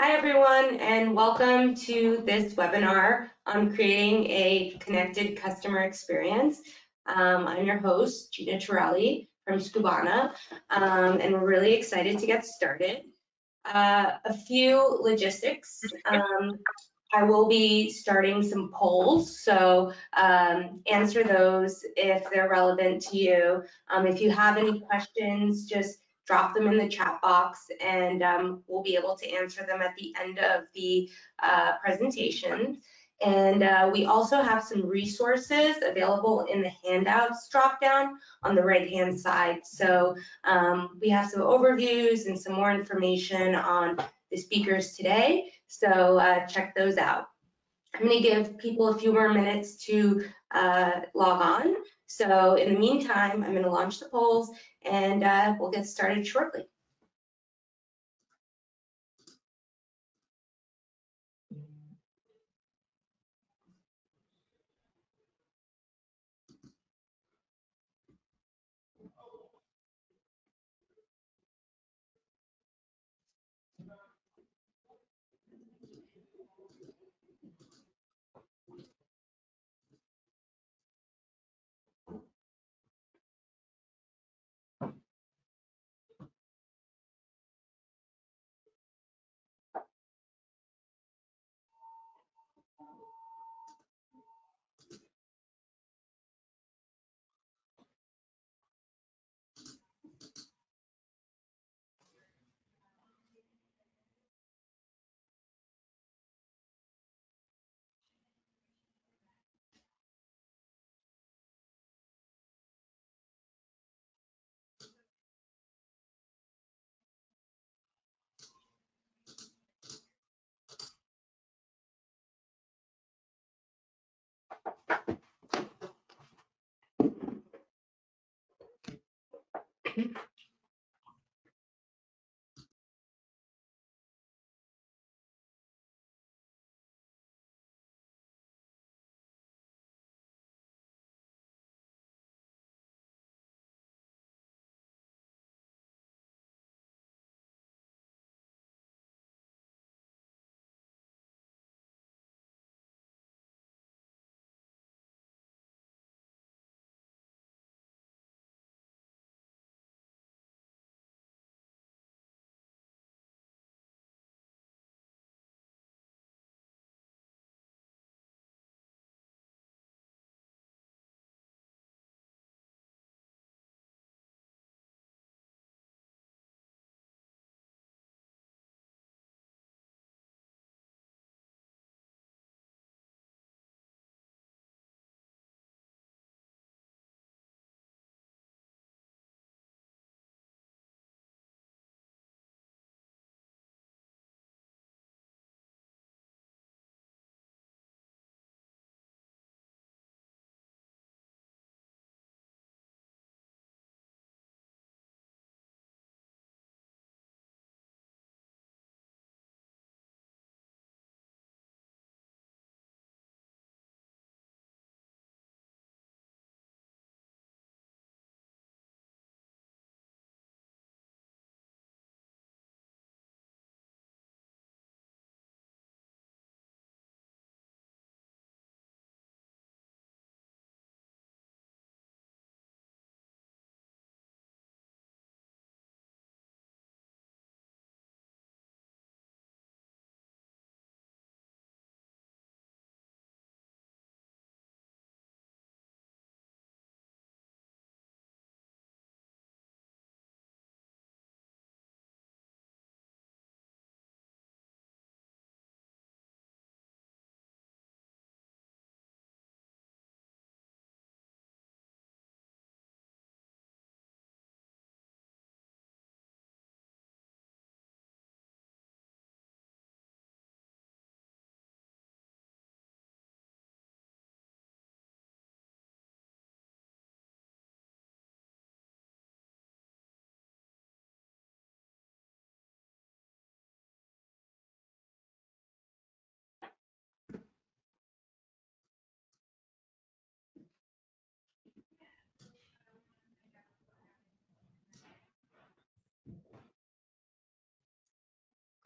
Hi, everyone, and welcome to this webinar on creating a connected customer experience. Um, I'm your host, Gina Torelli from Skubana, um, and we're really excited to get started. Uh, a few logistics. Um, I will be starting some polls, so um, answer those if they're relevant to you. Um, if you have any questions, just drop them in the chat box and um, we'll be able to answer them at the end of the uh, presentation. And uh, we also have some resources available in the handouts dropdown on the right hand side. So um, we have some overviews and some more information on the speakers today. So uh, check those out. I'm going to give people a few more minutes to uh, log on. So in the meantime, I'm going to launch the polls and uh, we'll get started shortly. Okay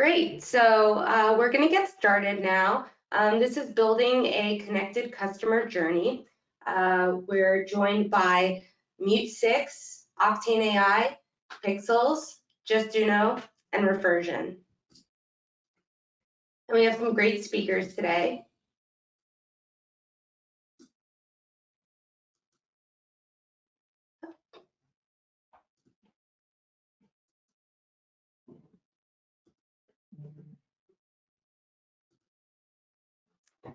Great, so uh, we're gonna get started now. Um, this is building a connected customer journey. Uh, we're joined by Mute6, Octane AI, Pixelz, Just Justuno, and Refersion. And we have some great speakers today.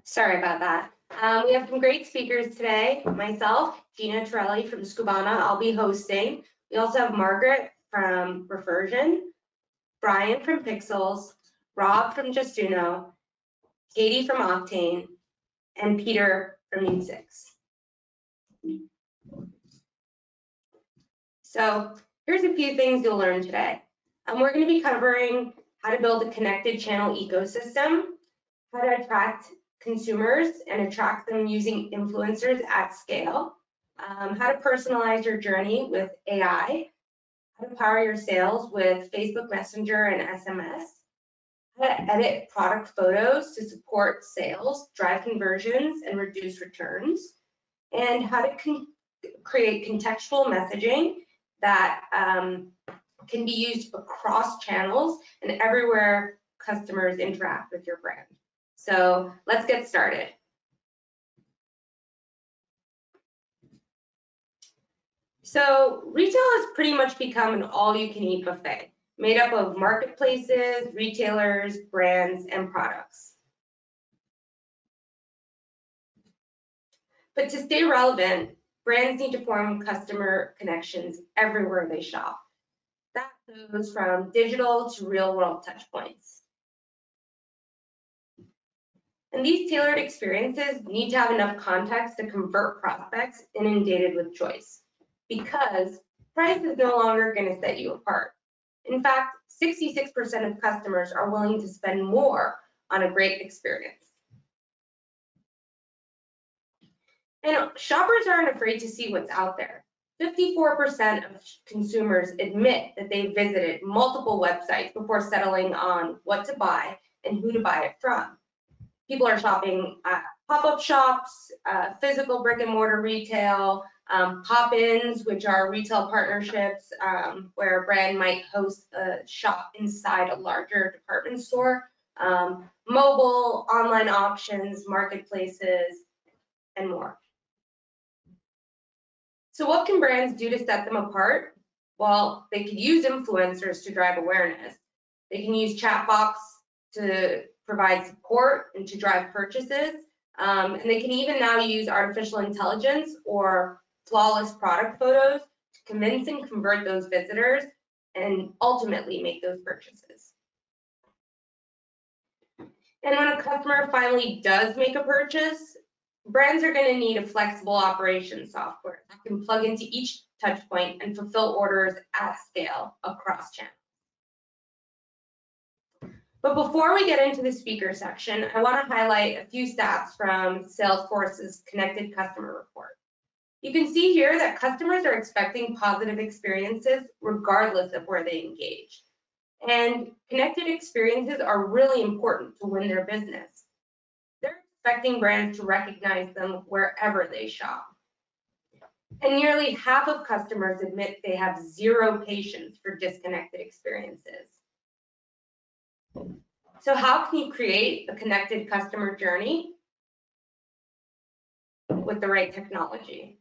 Sorry about that. Um, we have some great speakers today. Myself, Gina Torelli from Skubana, I'll be hosting. We also have Margaret from Refersion, Brian from Pixelz, Rob from Justuno, Katie from Octane, and Peter from Mute6. So here's a few things you'll learn today. Um, we're going to be covering how to build a connected channel ecosystem, how to attract consumers and attract them using influencers at scale, um, how to personalize your journey with AI, how to power your sales with Facebook Messenger and SMS, how to edit product photos to support sales, drive conversions, and reduce returns, and how to con create contextual messaging that um, can be used across channels and everywhere customers interact with your brand. So let's get started. So retail has pretty much become an all-you-can-eat buffet, made up of marketplaces, retailers, brands, and products. But to stay relevant, brands need to form customer connections everywhere they shop. That goes from digital to real-world touchpoints. And these tailored experiences need to have enough context to convert prospects inundated with choice because price is no longer going to set you apart. In fact, 66% of customers are willing to spend more on a great experience. And shoppers aren't afraid to see what's out there. 54% of consumers admit that they visited multiple websites before settling on what to buy and who to buy it from people are shopping at pop-up shops, uh, physical brick and mortar retail, um, pop-ins, which are retail partnerships um, where a brand might host a shop inside a larger department store, um, mobile, online options, marketplaces, and more. So what can brands do to set them apart? Well, they can use influencers to drive awareness. They can use chatbots to provide support and to drive purchases. Um, and they can even now use artificial intelligence or flawless product photos to convince and convert those visitors and ultimately make those purchases. And when a customer finally does make a purchase, brands are going to need a flexible operation software that can plug into each touch point and fulfill orders at scale across channels. But before we get into the speaker section, I want to highlight a few stats from Salesforce's Connected Customer Report. You can see here that customers are expecting positive experiences regardless of where they engage. And connected experiences are really important to win their business. They're expecting brands to recognize them wherever they shop. And nearly half of customers admit they have zero patience for disconnected experiences. So how can you create a connected customer journey with the right technology?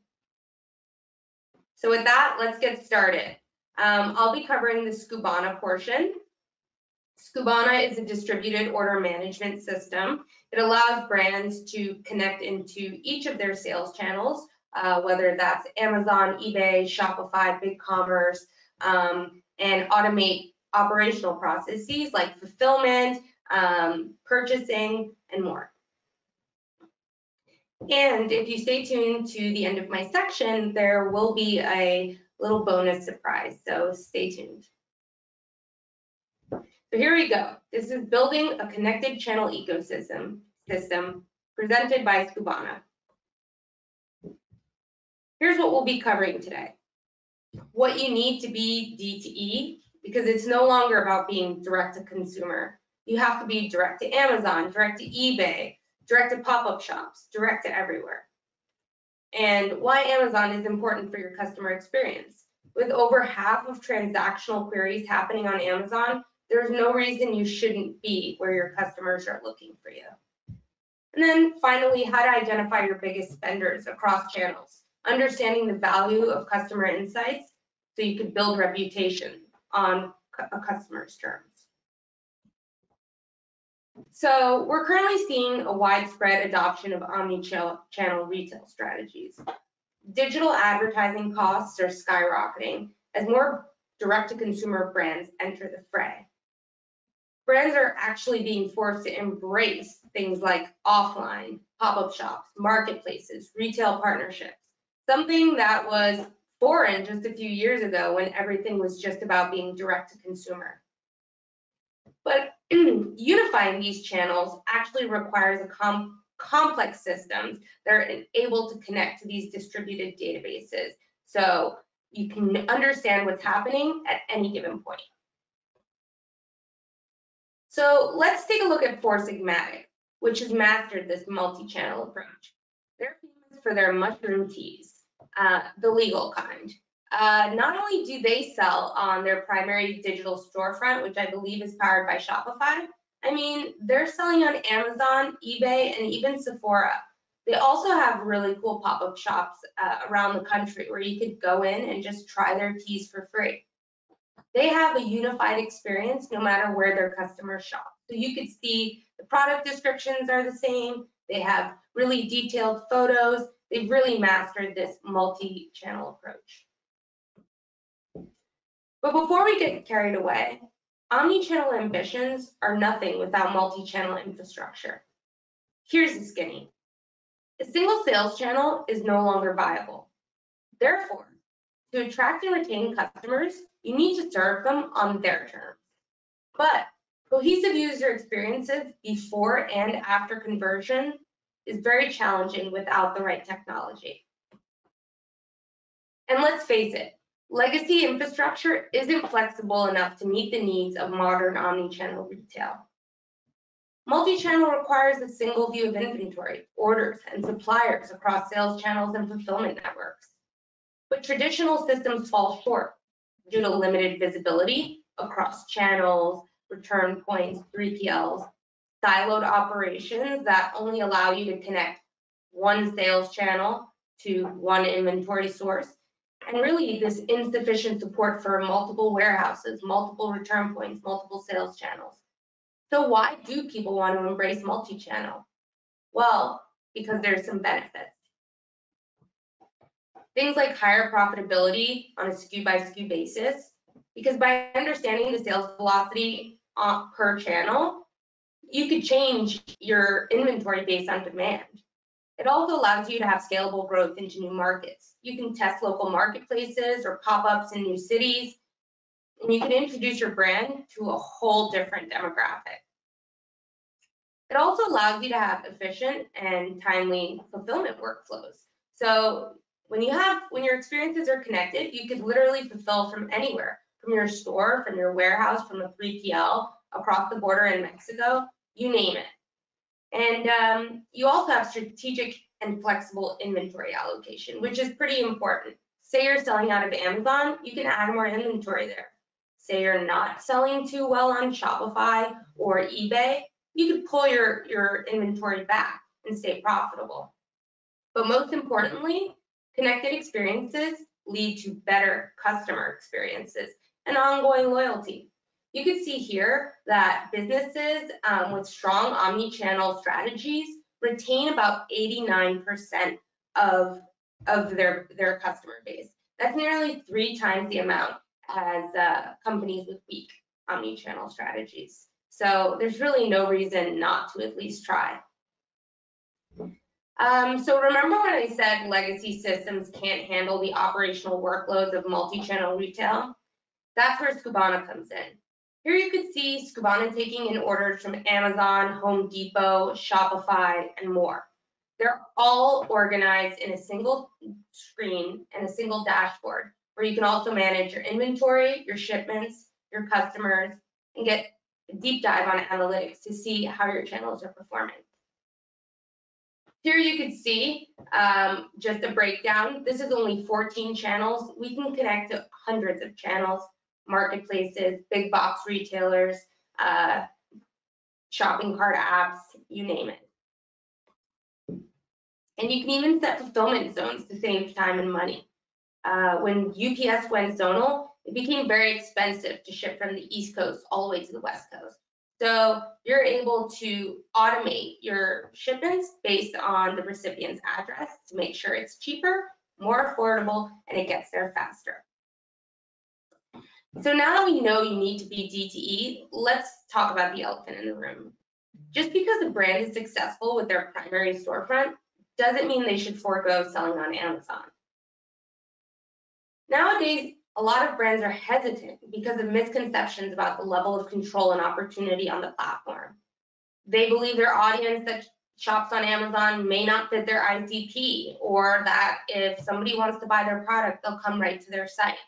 So with that, let's get started. Um, I'll be covering the Skubana portion. Skubana is a distributed order management system. It allows brands to connect into each of their sales channels, uh, whether that's Amazon, eBay, Shopify, BigCommerce, um, and automate operational processes like fulfillment, um, purchasing, and more. And if you stay tuned to the end of my section, there will be a little bonus surprise, so stay tuned. So here we go. This is building a connected channel ecosystem system presented by Skubana. Here's what we'll be covering today. What you need to be D2E because it's no longer about being direct to consumer. You have to be direct to Amazon, direct to eBay, direct to pop-up shops, direct to everywhere. And why Amazon is important for your customer experience. With over half of transactional queries happening on Amazon, there's no reason you shouldn't be where your customers are looking for you. And then finally, how to identify your biggest spenders across channels, understanding the value of customer insights so you can build reputation on a customer's terms. So we're currently seeing a widespread adoption of omni-channel retail strategies. Digital advertising costs are skyrocketing as more direct-to-consumer brands enter the fray. Brands are actually being forced to embrace things like offline, pop-up shops, marketplaces, retail partnerships, something that was foreign just a few years ago when everything was just about being direct to consumer. But unifying these channels actually requires a com complex systems that are able to connect to these distributed databases. So you can understand what's happening at any given point. So let's take a look at Four Sigmatic, which has mastered this multi-channel approach. They're famous for their mushroom teas, uh, the legal kind. Uh, not only do they sell on their primary digital storefront, which I believe is powered by Shopify, I mean, they're selling on Amazon, eBay, and even Sephora. They also have really cool pop-up shops uh, around the country where you could go in and just try their teas for free. They have a unified experience no matter where their customers shop. So you could see the product descriptions are the same. They have really detailed photos. They've really mastered this multi-channel approach. But before we get carried away, omni-channel ambitions are nothing without multi-channel infrastructure. Here's the skinny. A single sales channel is no longer viable. Therefore, to attract and retain customers, you need to serve them on their terms. But cohesive user experiences before and after conversion is very challenging without the right technology. And let's face it, legacy infrastructure isn't flexible enough to meet the needs of modern omni-channel retail. Multi-channel requires a single view of inventory, orders, and suppliers across sales channels and fulfillment networks. But traditional systems fall short due to limited visibility across channels, return points, 3PLs, siloed operations that only allow you to connect one sales channel to one inventory source. And really this insufficient support for multiple warehouses, multiple return points, multiple sales channels. So why do people want to embrace multi-channel? Well, because there's some benefits. Things like higher profitability on a SKU by SKU basis, because by understanding the sales velocity uh, per channel, you could change your inventory based on demand. It also allows you to have scalable growth into new markets. You can test local marketplaces or pop-ups in new cities, and you can introduce your brand to a whole different demographic. It also allows you to have efficient and timely fulfillment workflows. So when you have, when your experiences are connected, you could literally fulfill from anywhere, from your store, from your warehouse, from a 3PL, across the border in Mexico, you name it. And um, you also have strategic and flexible inventory allocation, which is pretty important. Say you're selling out of Amazon, you can add more inventory there. Say you're not selling too well on Shopify or eBay, you could pull your, your inventory back and stay profitable. But most importantly, connected experiences lead to better customer experiences and ongoing loyalty. You can see here that businesses um, with strong omni-channel strategies retain about 89% of, of their, their customer base. That's nearly three times the amount as uh, companies with weak omni-channel strategies. So there's really no reason not to at least try. Um, so remember when I said legacy systems can't handle the operational workloads of multi-channel retail? That's where Skubana comes in. Here you could see Skubana taking in orders from Amazon, Home Depot, Shopify, and more. They're all organized in a single screen and a single dashboard where you can also manage your inventory, your shipments, your customers, and get a deep dive on analytics to see how your channels are performing. Here you can see um, just a breakdown. This is only 14 channels. We can connect to hundreds of channels, marketplaces, big box retailers, uh, shopping cart apps, you name it. And you can even set fulfillment zones to save time and money. Uh, when UPS went zonal, it became very expensive to ship from the East Coast all the way to the West Coast. So you're able to automate your shipments based on the recipient's address to make sure it's cheaper, more affordable, and it gets there faster. So now that we know you need to be DTE, let's talk about the elephant in the room. Just because a brand is successful with their primary storefront doesn't mean they should forego selling on Amazon. Nowadays, a lot of brands are hesitant because of misconceptions about the level of control and opportunity on the platform. They believe their audience that shops on Amazon may not fit their ICP, or that if somebody wants to buy their product, they'll come right to their site.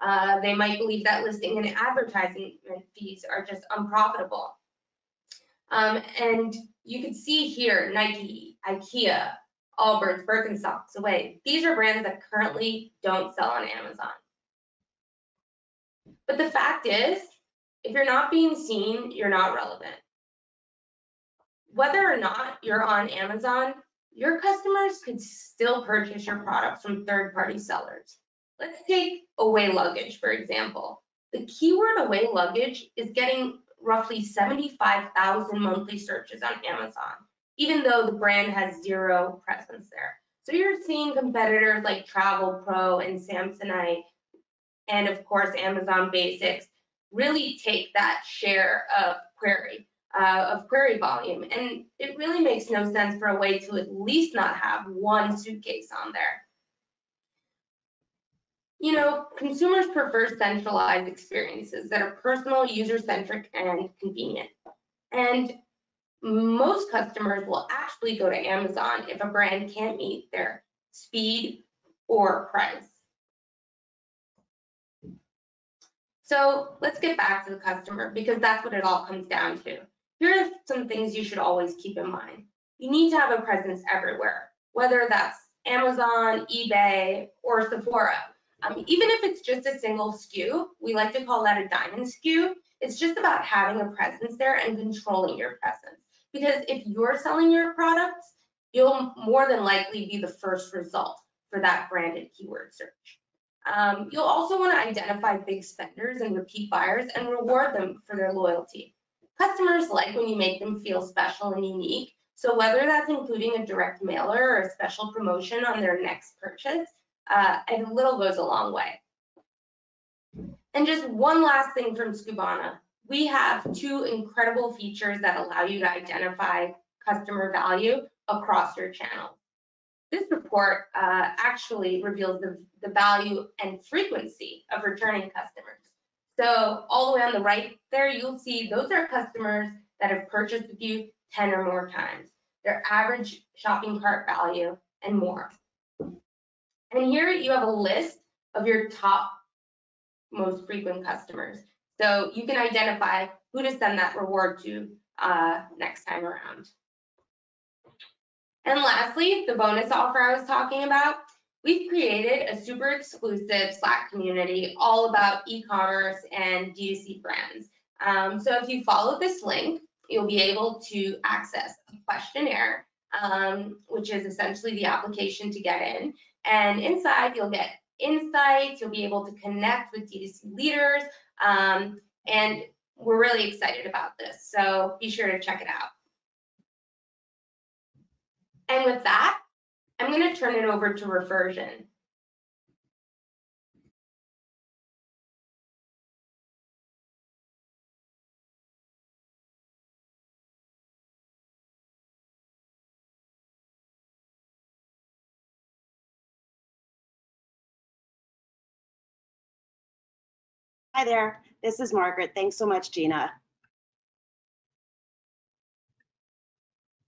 Uh, they might believe that listing and advertising fees are just unprofitable. Um, and you can see here Nike, IKEA, Allbirds, Birkenstocks, Away. These are brands that currently don't sell on Amazon. But the fact is, if you're not being seen, you're not relevant. Whether or not you're on Amazon, your customers could still purchase your products from third-party sellers. Let's take away luggage, for example. The keyword away luggage is getting roughly 75,000 monthly searches on Amazon, even though the brand has zero presence there. So you're seeing competitors like Travelpro and Samsonite, and of course Amazon Basics, really take that share of query, uh, of query volume. And it really makes no sense for Away to at least not have one suitcase on there. You know, consumers prefer centralized experiences that are personal, user-centric, and convenient. And most customers will actually go to Amazon if a brand can't meet their speed or price. So let's get back to the customer because that's what it all comes down to. Here are some things you should always keep in mind. You need to have a presence everywhere, whether that's Amazon, eBay, or Sephora. Um, even if it's just a single SKU, we like to call that a diamond SKU. It's just about having a presence there and controlling your presence. Because if you're selling your products, you'll more than likely be the first result for that branded keyword search. Um, you'll also want to identify big spenders and repeat buyers and reward them for their loyalty. Customers like when you make them feel special and unique. So whether that's including a direct mailer or a special promotion on their next purchase, uh, a little goes a long way. And just one last thing from Skubana. We have two incredible features that allow you to identify customer value across your channel. This report uh, actually reveals the, the value and frequency of returning customers. So all the way on the right there, you'll see those are customers that have purchased with you 10 or more times, their average shopping cart value, and more. And here you have a list of your top most frequent customers. So you can identify who to send that reward to uh, next time around. And lastly, the bonus offer I was talking about, we've created a super exclusive Slack community all about e-commerce and D2C brands. Um, so if you follow this link, you'll be able to access a questionnaire, um, which is essentially the application to get in. And inside, you'll get insights, you'll be able to connect with D2C leaders, um, and we're really excited about this. So be sure to check it out. And with that, I'm going to turn it over to Refersion. Hi there, this is Margaret. Thanks so much, Gina.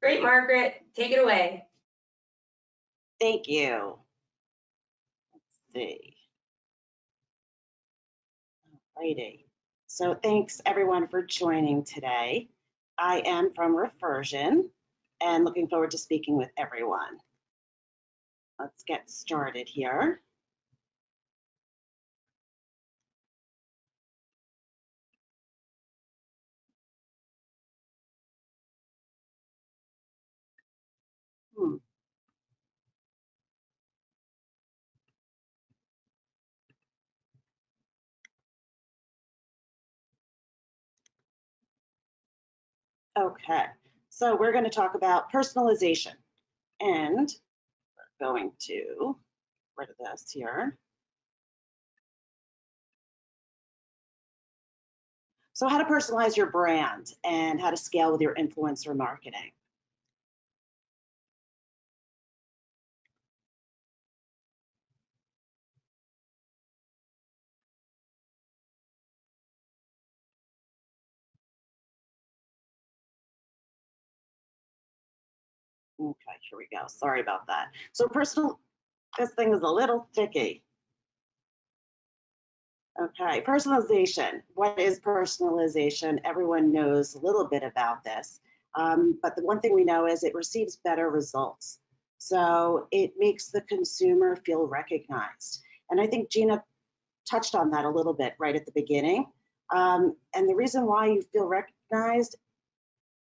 Great, Margaret. Take it away. Thank you. Let's see. Alrighty. So thanks everyone for joining today. I am from Refersion and looking forward to speaking with everyone. Let's get started here. Okay, so we're going to talk about personalization and we're going to rid of this here. So how to personalize your brand and how to scale with your influencer marketing. Okay, here we go. Sorry about that. So personal, this thing is a little sticky. Okay, personalization. What is personalization? Everyone knows a little bit about this. Um, but the one thing we know is it receives better results. So it makes the consumer feel recognized. And I think Gina touched on that a little bit right at the beginning. Um, and the reason why you feel recognized,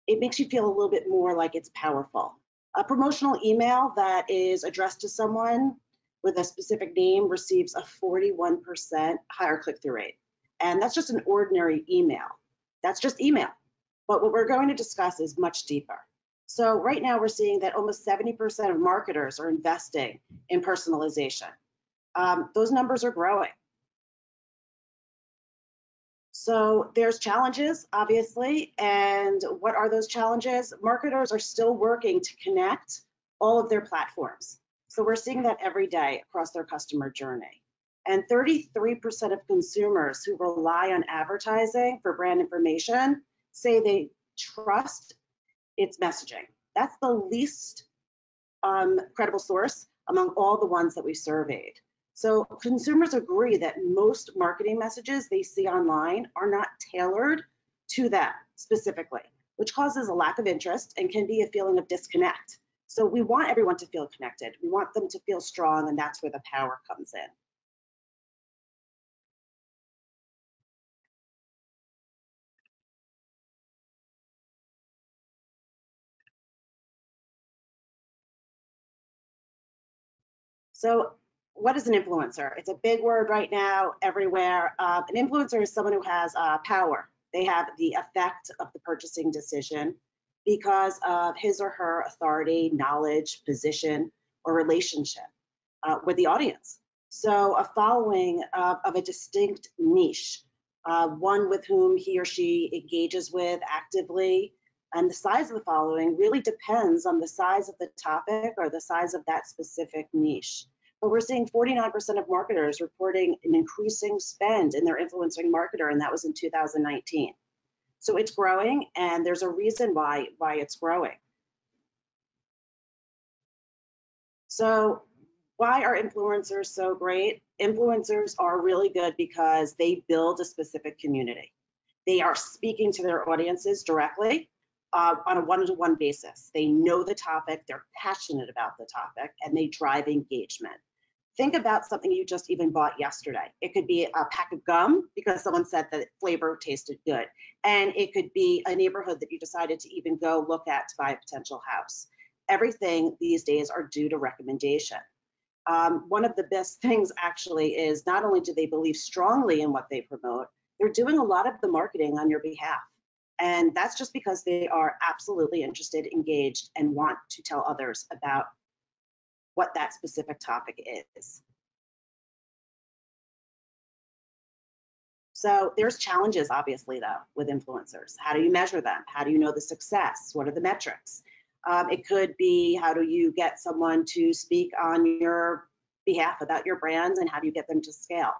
it makes you feel a little bit more like it's powerful. A promotional email that is addressed to someone with a specific name receives a 41% higher click-through rate. And that's just an ordinary email. That's just email. But what we're going to discuss is much deeper. So right now we're seeing that almost 70% of marketers are investing in personalization. Um, those numbers are growing. So there's challenges, obviously, and what are those challenges? Marketers are still working to connect all of their platforms. So we're seeing that every day across their customer journey. And 33% of consumers who rely on advertising for brand information say they trust its messaging. That's the least um, credible source among all the ones that we surveyed. So consumers agree that most marketing messages they see online are not tailored to them specifically, which causes a lack of interest and can be a feeling of disconnect. So we want everyone to feel connected. We want them to feel strong, and that's where the power comes in. So what is an influencer? It's a big word right now everywhere. Uh, an influencer is someone who has uh, power. They have the effect of the purchasing decision because of his or her authority, knowledge, position, or relationship uh, with the audience. So a following of a distinct niche, uh, one with whom he or she engages with actively, and the size of the following really depends on the size of the topic or the size of that specific niche but we're seeing 49% of marketers reporting an increasing spend in their influencing marketer, and that was in 2019. So it's growing, and there's a reason why why it's growing. So why are influencers so great? Influencers are really good because they build a specific community. They are speaking to their audiences directly uh, on a one-to-one -one basis. They know the topic, they're passionate about the topic, and they drive engagement think about something you just even bought yesterday. It could be a pack of gum because someone said that flavor tasted good. And it could be a neighborhood that you decided to even go look at to buy a potential house. Everything these days are due to recommendation. Um, one of the best things actually is not only do they believe strongly in what they promote, they're doing a lot of the marketing on your behalf. And that's just because they are absolutely interested, engaged, and want to tell others about what that specific topic is. So there's challenges, obviously, though, with influencers. How do you measure them? How do you know the success? What are the metrics? Um, it could be how do you get someone to speak on your behalf about your brands and how do you get them to scale?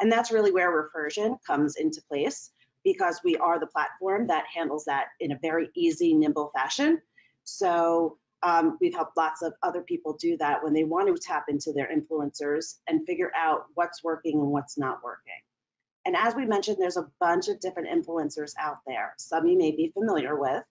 And that's really where Refersion comes into place because we are the platform that handles that in a very easy, nimble fashion. So um, we've helped lots of other people do that when they want to tap into their influencers and figure out what's working and what's not working. And as we mentioned, there's a bunch of different influencers out there. Some you may be familiar with.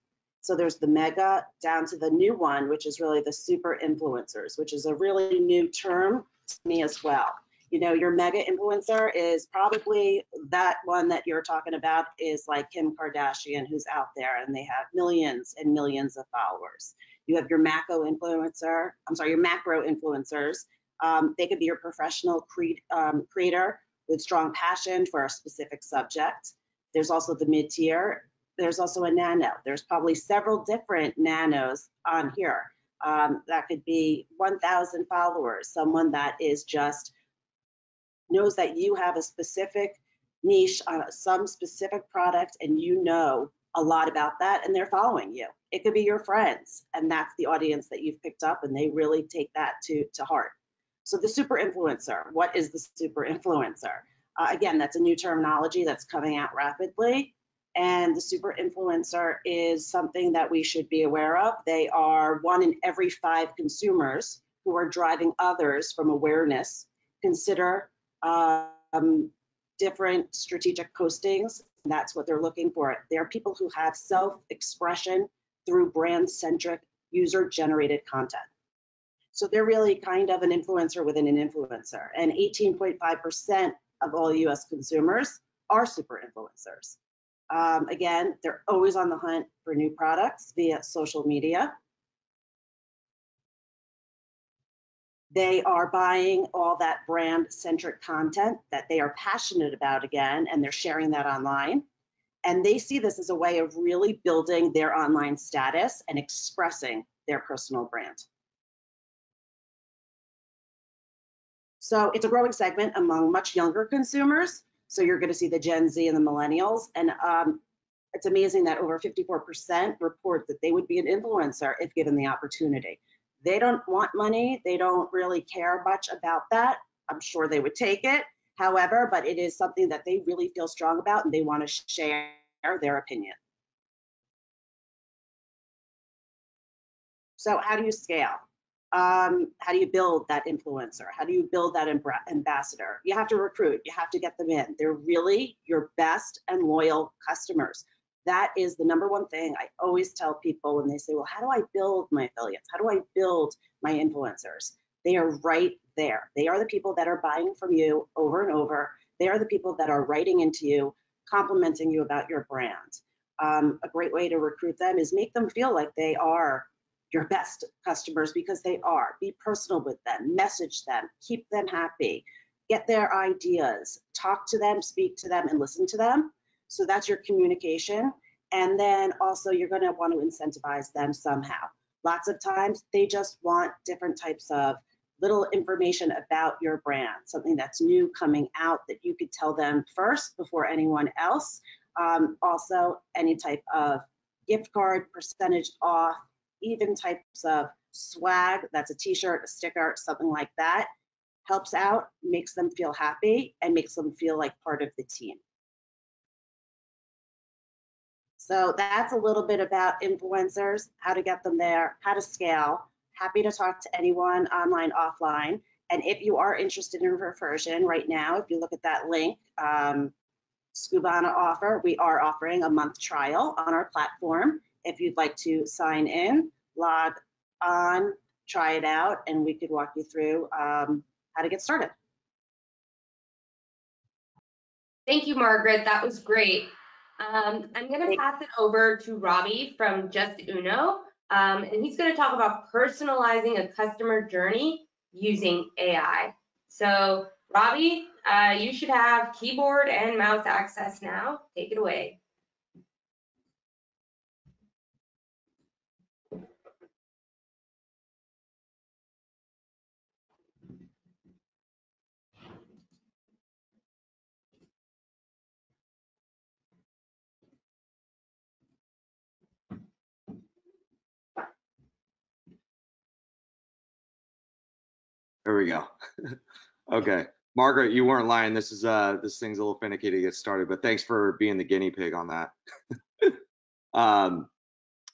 So there's the mega down to the new one, which is really the super influencers, which is a really new term to me as well. You know, your mega influencer is probably that one that you're talking about is like Kim Kardashian, who's out there and they have millions and millions of followers. You have your macro influencer, I'm sorry, your macro influencers. Um, they could be your professional cre um, creator with strong passion for a specific subject. There's also the mid tier. There's also a nano. There's probably several different nanos on here. Um, that could be 1,000 followers, someone that is just knows that you have a specific niche on some specific product and you know a lot about that and they're following you. It could be your friends and that's the audience that you've picked up and they really take that to, to heart. So the super influencer, what is the super influencer? Uh, again, that's a new terminology that's coming out rapidly. And the super influencer is something that we should be aware of. They are one in every five consumers who are driving others from awareness. Consider um, different strategic postings. That's what they're looking for. They're people who have self-expression through brand-centric user-generated content. So they're really kind of an influencer within an influencer. And 18.5% of all US consumers are super influencers. Um, again, they're always on the hunt for new products via social media. They are buying all that brand centric content that they are passionate about again, and they're sharing that online. And they see this as a way of really building their online status and expressing their personal brand. So it's a growing segment among much younger consumers. So you're going to see the Gen Z and the millennials. And um, it's amazing that over 54% report that they would be an influencer if given the opportunity. They don't want money. They don't really care much about that. I'm sure they would take it. However, but it is something that they really feel strong about and they want to share their opinion. So how do you scale? um, how do you build that influencer? How do you build that ambassador? You have to recruit, you have to get them in. They're really your best and loyal customers. That is the number one thing I always tell people when they say, well, how do I build my affiliates? How do I build my influencers? They are right there. They are the people that are buying from you over and over. They are the people that are writing into you, complimenting you about your brand. Um, a great way to recruit them is make them feel like they are your best customers because they are. Be personal with them, message them, keep them happy, get their ideas, talk to them, speak to them, and listen to them. So that's your communication. And then also, you're going to want to incentivize them somehow. Lots of times, they just want different types of little information about your brand, something that's new coming out that you could tell them first before anyone else. Um, also, any type of gift card, percentage off, even types of swag, that's a t-shirt, a sticker, something like that, helps out, makes them feel happy, and makes them feel like part of the team. So that's a little bit about influencers, how to get them there, how to scale. Happy to talk to anyone online, offline. And if you are interested in Refersion right now, if you look at that link, um, Skubana offer, we are offering a month trial on our platform if you'd like to sign in, log on, try it out, and we could walk you through um, how to get started. Thank you, Margaret. That was great. Um, I'm going to pass it over to Robbie from Justuno, um, and he's going to talk about personalizing a customer journey using AI. So, Robbie, uh, you should have keyboard and mouse access now. Take it away. There we go. okay. Margaret, you weren't lying. This is uh this thing's a little finicky to get started, but thanks for being the guinea pig on that. um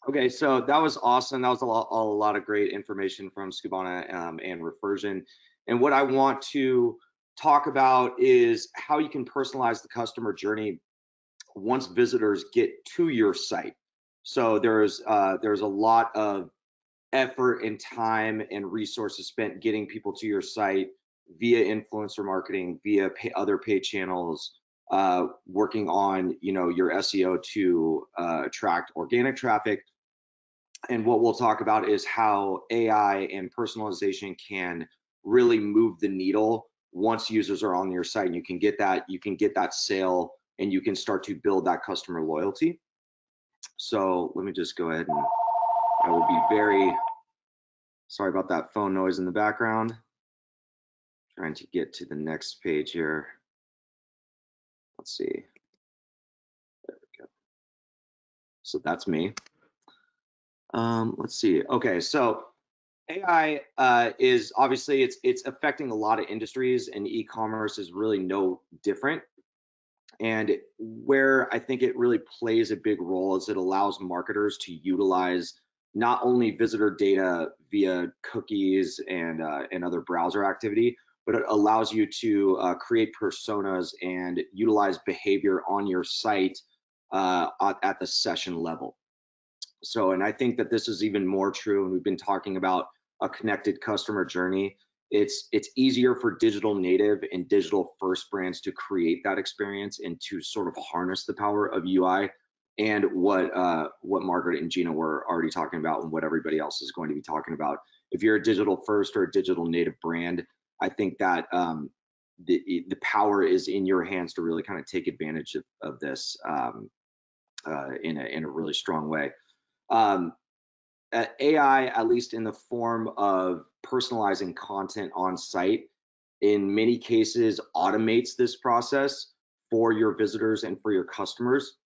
okay, so that was awesome. That was a lot, a lot of great information from Skubana um, and Refersion. And what I want to talk about is how you can personalize the customer journey once visitors get to your site. So there's uh, there's a lot of effort and time and resources spent getting people to your site via influencer marketing, via pay, other paid channels, uh, working on you know your SEO to uh, attract organic traffic. And what we'll talk about is how AI and personalization can really move the needle once users are on your site and you can get that you can get that sale and you can start to build that customer loyalty so let me just go ahead and i will be very sorry about that phone noise in the background. Trying to get to the next page here. Let's see. There we go. So that's me. Um let's see. Okay so AI uh, is obviously it's it's affecting a lot of industries, and e-commerce is really no different. And where I think it really plays a big role is it allows marketers to utilize not only visitor data via cookies and uh, and other browser activity, but it allows you to uh, create personas and utilize behavior on your site uh, at, at the session level. So, and I think that this is even more true, and we've been talking about a connected customer journey. It's it's easier for digital native and digital first brands to create that experience and to sort of harness the power of UI and what uh, what Margaret and Gina were already talking about and what everybody else is going to be talking about. If you're a digital first or a digital native brand, I think that um, the the power is in your hands to really kind of take advantage of, of this um, uh, in a in a really strong way. Um, AI, at least in the form of personalizing content on site, in many cases automates this process for your visitors and for your customers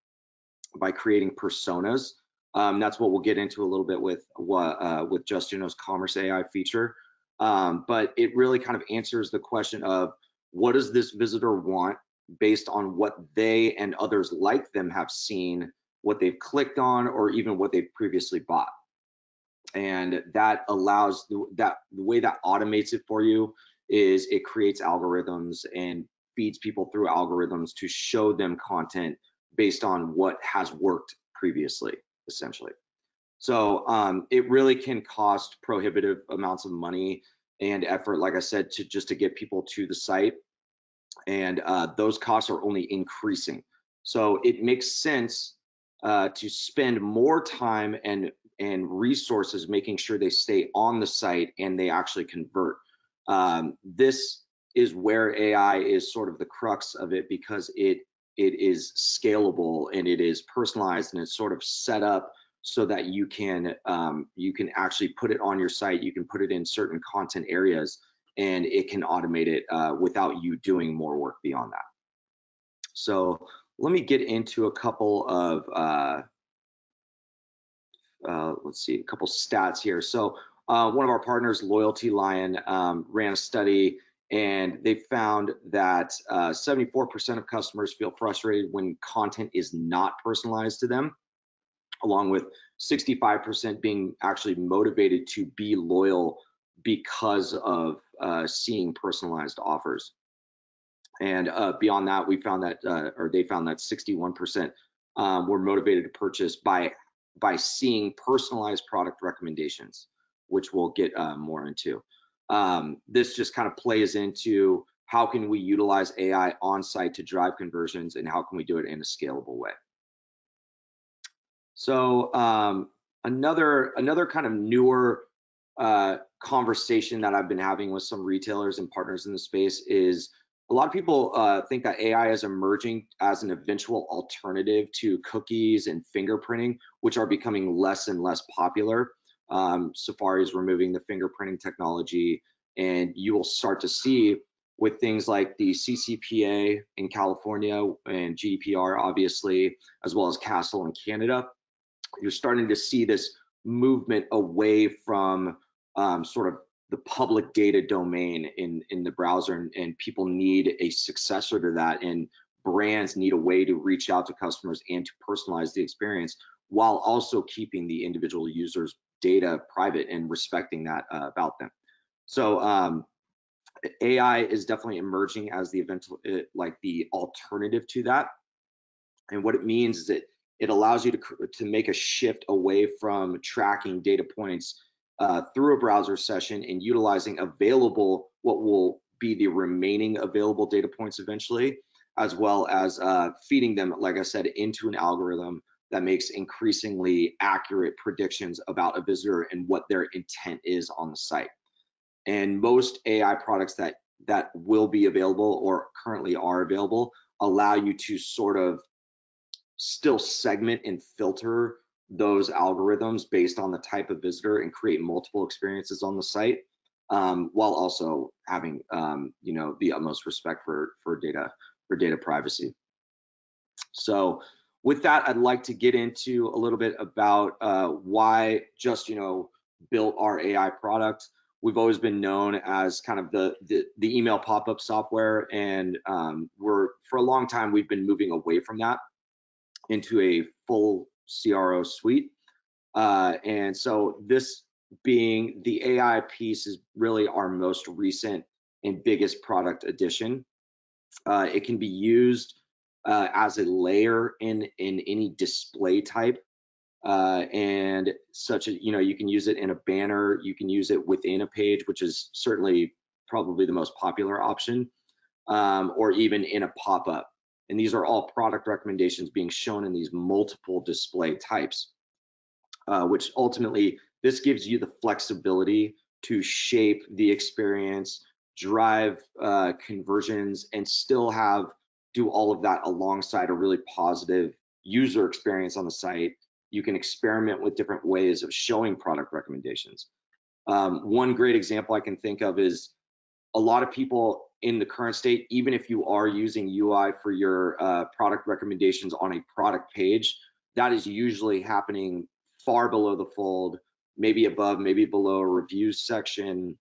by creating personas. Um, that's what we'll get into a little bit with what uh, with Justuno's Commerce AI feature. Um, but it really kind of answers the question of what does this visitor want based on what they and others like them have seen, what they've clicked on, or even what they've previously bought and that allows that the way that automates it for you is it creates algorithms and feeds people through algorithms to show them content based on what has worked previously essentially. So um, it really can cost prohibitive amounts of money and effort like i said to just to get people to the site. And uh, those costs are only increasing. So it makes sense uh, to spend more time and and resources making sure they stay on the site and they actually convert. Um, this is where AI is sort of the crux of it because it it is scalable and it is personalized and it's sort of set up so that you can um, you can actually put it on your site. You can put it in certain content areas and it can automate it uh, without you doing more work beyond that. So let me get into a couple of uh, uh, let's see, a couple stats here. So uh, one of our partners, LoyaltyLion, um, ran a study and they found that 74% uh, of customers feel frustrated when content is not personalized to them, along with 65% being actually motivated to be loyal because of uh, seeing personalized offers. And uh, beyond that, we found that, uh, or they found that 61% um, were motivated to purchase by by seeing personalized product recommendations, which we'll get uh, more into. Um, this just kind of plays into how can we utilize AI on site to drive conversions and how can we do it in a scalable way. So um, another another kind of newer uh, conversation that I've been having with some retailers and partners in the space is a lot of people uh, think that AI is emerging as an eventual alternative to cookies and fingerprinting, which are becoming less and less popular. Um, Safari is removing the fingerprinting technology, and you will start to see with things like the CCPA in California and GDPR, obviously, as well as CASL in Canada, you're starting to see this movement away from um, sort of the public data domain in in the browser and, and people need a successor to that and brands need a way to reach out to customers and to personalize the experience while also keeping the individual users data private and respecting that uh, about them so um, AI is definitely emerging as the event, uh, like the alternative to that. And what it means is that it allows you to, to make a shift away from tracking data points uh, through a browser session and utilizing available, what will be the remaining available data points eventually, as well as uh, feeding them, like I said, into an algorithm that makes increasingly accurate predictions about a visitor and what their intent is on the site. And most AI products that that will be available or currently are available allow you to sort of still segment and filter those algorithms based on the type of visitor and create multiple experiences on the site um, while also having um, you know the utmost respect for for data for data privacy so with that i'd like to get into a little bit about uh, why Justuno built our ai product we've always been known as kind of the the, the email pop-up software and um, we're for a long time we've been moving away from that into a full CRO suite. Uh, and so this being the AI piece is really our most recent and biggest product addition. Uh, it can be used uh, as a layer in in any display type, uh, and such a you know you can use it in a banner, you can use it within a page, which is certainly probably the most popular option, um, or even in a pop-up. And these are all product recommendations being shown in these multiple display types, uh, which ultimately this gives you the flexibility to shape the experience, drive uh, conversions, and still have do all of that alongside a really positive user experience on the site. You can experiment with different ways of showing product recommendations. Um, one great example I can think of is a lot of people in the current state, even if you are using UI for your uh, product recommendations on a product page, that is usually happening far below the fold, maybe above, maybe below a reviews section.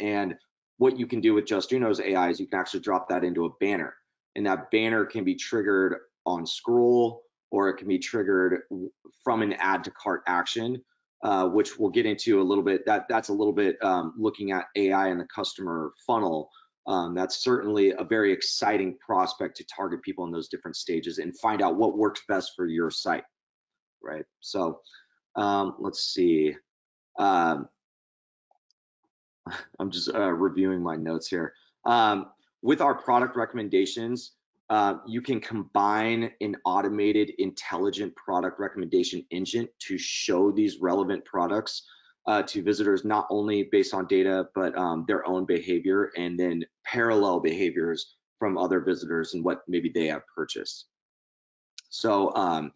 And what you can do with Justuno's AI is you can actually drop that into a banner. And that banner can be triggered on scroll or it can be triggered from an add to cart action uh, which we'll get into a little bit. That that's a little bit um, looking at AI in the customer funnel. Um, that's certainly a very exciting prospect to target people in those different stages and find out what works best for your site, right? So um, let's see. Um, I'm just uh, reviewing my notes here. Um, with our product recommendations, uh, you can combine an automated intelligent product recommendation engine to show these relevant products uh, to visitors, not only based on data, but um, their own behavior and then parallel behaviors from other visitors and what maybe they have purchased. So um,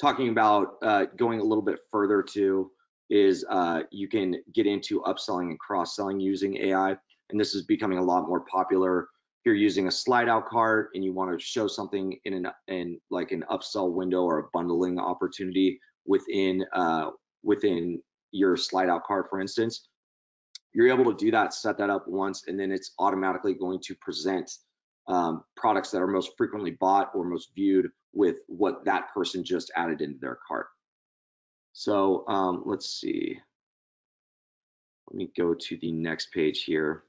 talking about uh, going a little bit further too is uh, you can get into upselling and cross-selling using AI. And this is becoming a lot more popular you're using a slide out cart and you want to show something in an in like an upsell window or a bundling opportunity within uh, within your slide out cart, for instance, you're able to do that, set that up once, and then it's automatically going to present um, products that are most frequently bought or most viewed with what that person just added into their cart. So um, let's see. Let me go to the next page here.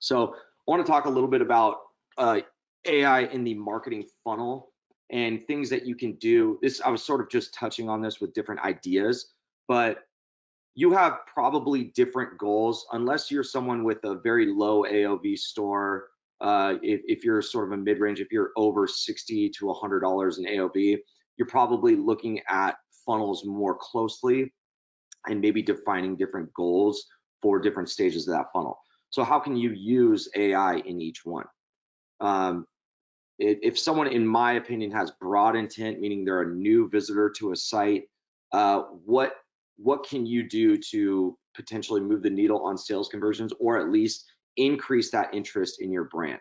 So I want to talk a little bit about uh, AI in the marketing funnel and things that you can do. This I was sort of just touching on this with different ideas, but you have probably different goals unless you're someone with a very low AOV store. Uh, if, if you're sort of a mid-range, if you're over 60 to 100 dollars in AOV, you're probably looking at funnels more closely and maybe defining different goals for different stages of that funnel. So how can you use AI in each one? Um, if someone, in my opinion, has broad intent, meaning they're a new visitor to a site, uh, what what can you do to potentially move the needle on sales conversions, or at least increase that interest in your brand?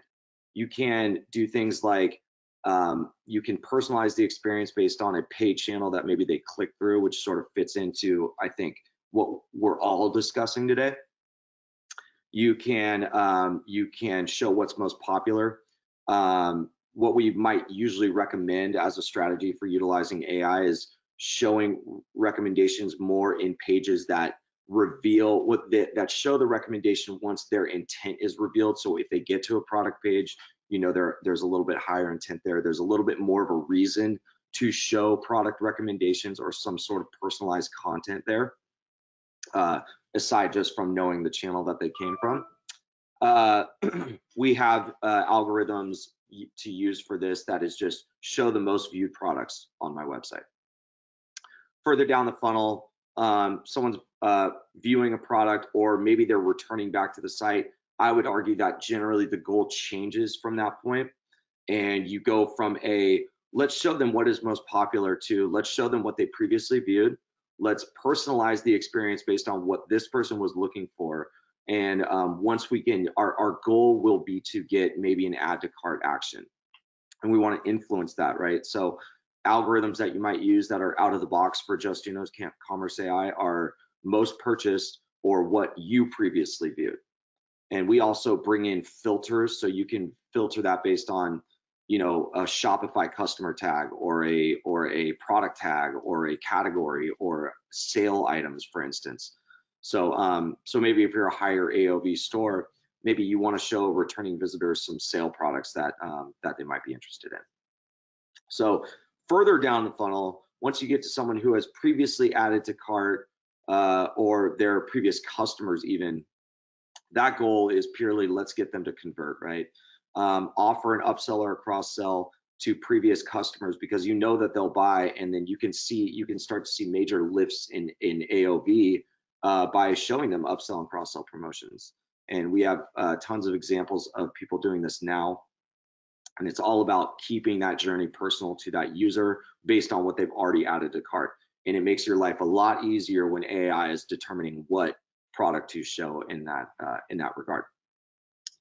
You can do things like um, you can personalize the experience based on a paid channel that maybe they click through, which sort of fits into, I think, what we're all discussing today you can um, you can show what's most popular. Um, what we might usually recommend as a strategy for utilizing AI is showing recommendations more in pages that reveal what the, that show the recommendation once their intent is revealed. So if they get to a product page, you know there there's a little bit higher intent there. There's a little bit more of a reason to show product recommendations or some sort of personalized content there, uh, aside just from knowing the channel that they came from. Uh, we have uh, algorithms to use for this that is just show the most viewed products on my website. Further down the funnel, um, someone's uh, viewing a product or maybe they're returning back to the site. I would argue that generally the goal changes from that point and you go from a let's show them what is most popular to let's show them what they previously viewed let's personalize the experience based on what this person was looking for. And um, once we get our, our goal will be to get maybe an add to cart action. And we want to influence that right? So algorithms that you might use that are out of the box for Justunos Commerce AI are most purchased or what you previously viewed. And we also bring in filters so you can filter that based on you know a shopify customer tag or a or a product tag or a category or sale items for instance. So um so maybe if you're a higher aov store maybe you want to show returning visitors some sale products that um, that they might be interested in. So further down the funnel once you get to someone who has previously added to cart uh, or their previous customers even that goal is purely let's get them to convert right um, offer an upsell or a cross sell to previous customers because you know that they'll buy and then you can see you can start to see major lifts in in AOV uh, by showing them upsell and cross sell promotions. And we have uh, tons of examples of people doing this now. And it's all about keeping that journey personal to that user based on what they've already added to cart. And it makes your life a lot easier when AI is determining what product to show in that uh, in that regard.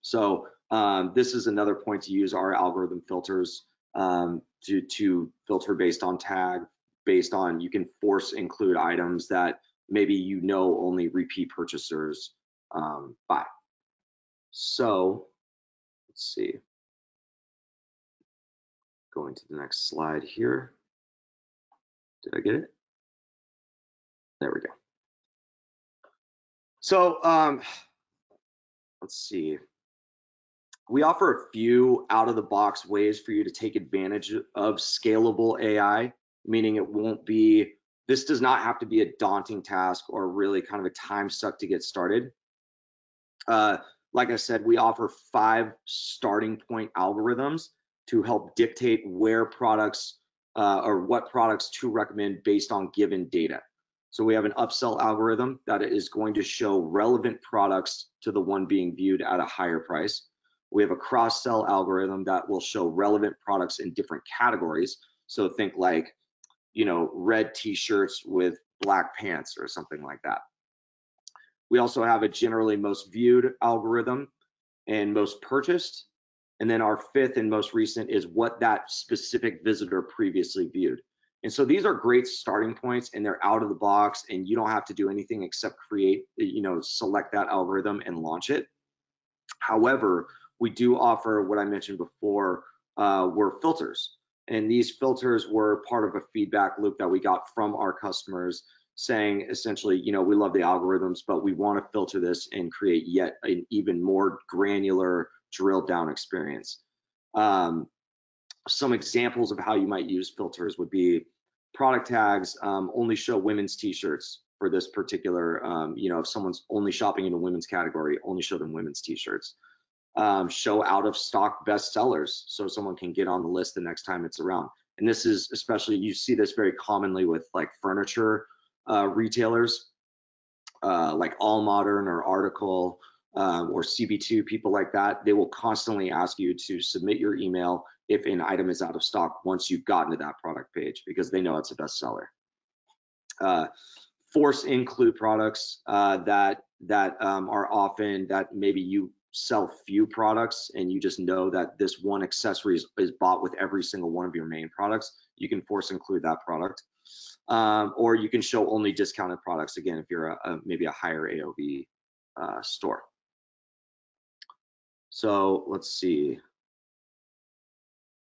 So um, this is another point to use our algorithm filters um, to, to filter based on tag, based on you can force include items that maybe you know only repeat purchasers um, buy. So let's see. Going to the next slide here. Did I get it? There we go. So um, let's see we offer a few out of the box ways for you to take advantage of scalable AI, meaning it won't be, this does not have to be a daunting task or really kind of a time suck to get started. Uh, like I said, we offer five starting point algorithms to help dictate where products uh, or what products to recommend based on given data. So we have an upsell algorithm that is going to show relevant products to the one being viewed at a higher price. We have a cross sell algorithm that will show relevant products in different categories. So think like, you know, red t-shirts with black pants or something like that. We also have a generally most viewed algorithm and most purchased. And then our fifth and most recent is what that specific visitor previously viewed. And so these are great starting points and they're out of the box and you don't have to do anything except create, you know, select that algorithm and launch it. However, we do offer what I mentioned before uh, were filters. And these filters were part of a feedback loop that we got from our customers saying essentially, you know, we love the algorithms, but we want to filter this and create yet an even more granular drilled down experience. Um, some examples of how you might use filters would be product tags um, only show women's t-shirts for this particular, um, you know, if someone's only shopping in a women's category, only show them women's t-shirts um, show out of stock bestsellers so someone can get on the list the next time it's around. And this is especially, you see this very commonly with like furniture uh, retailers, uh, like AllModern or Article um, or CB2, people like that. They will constantly ask you to submit your email if an item is out of stock once you've gotten to that product page because they know it's a bestseller. Uh, force include products uh, that that um, are often that maybe you sell few products and you just know that this one accessory is, is bought with every single one of your main products, you can force include that product. Um, or you can show only discounted products again if you're a, a maybe a higher AOV uh, store. So let's see.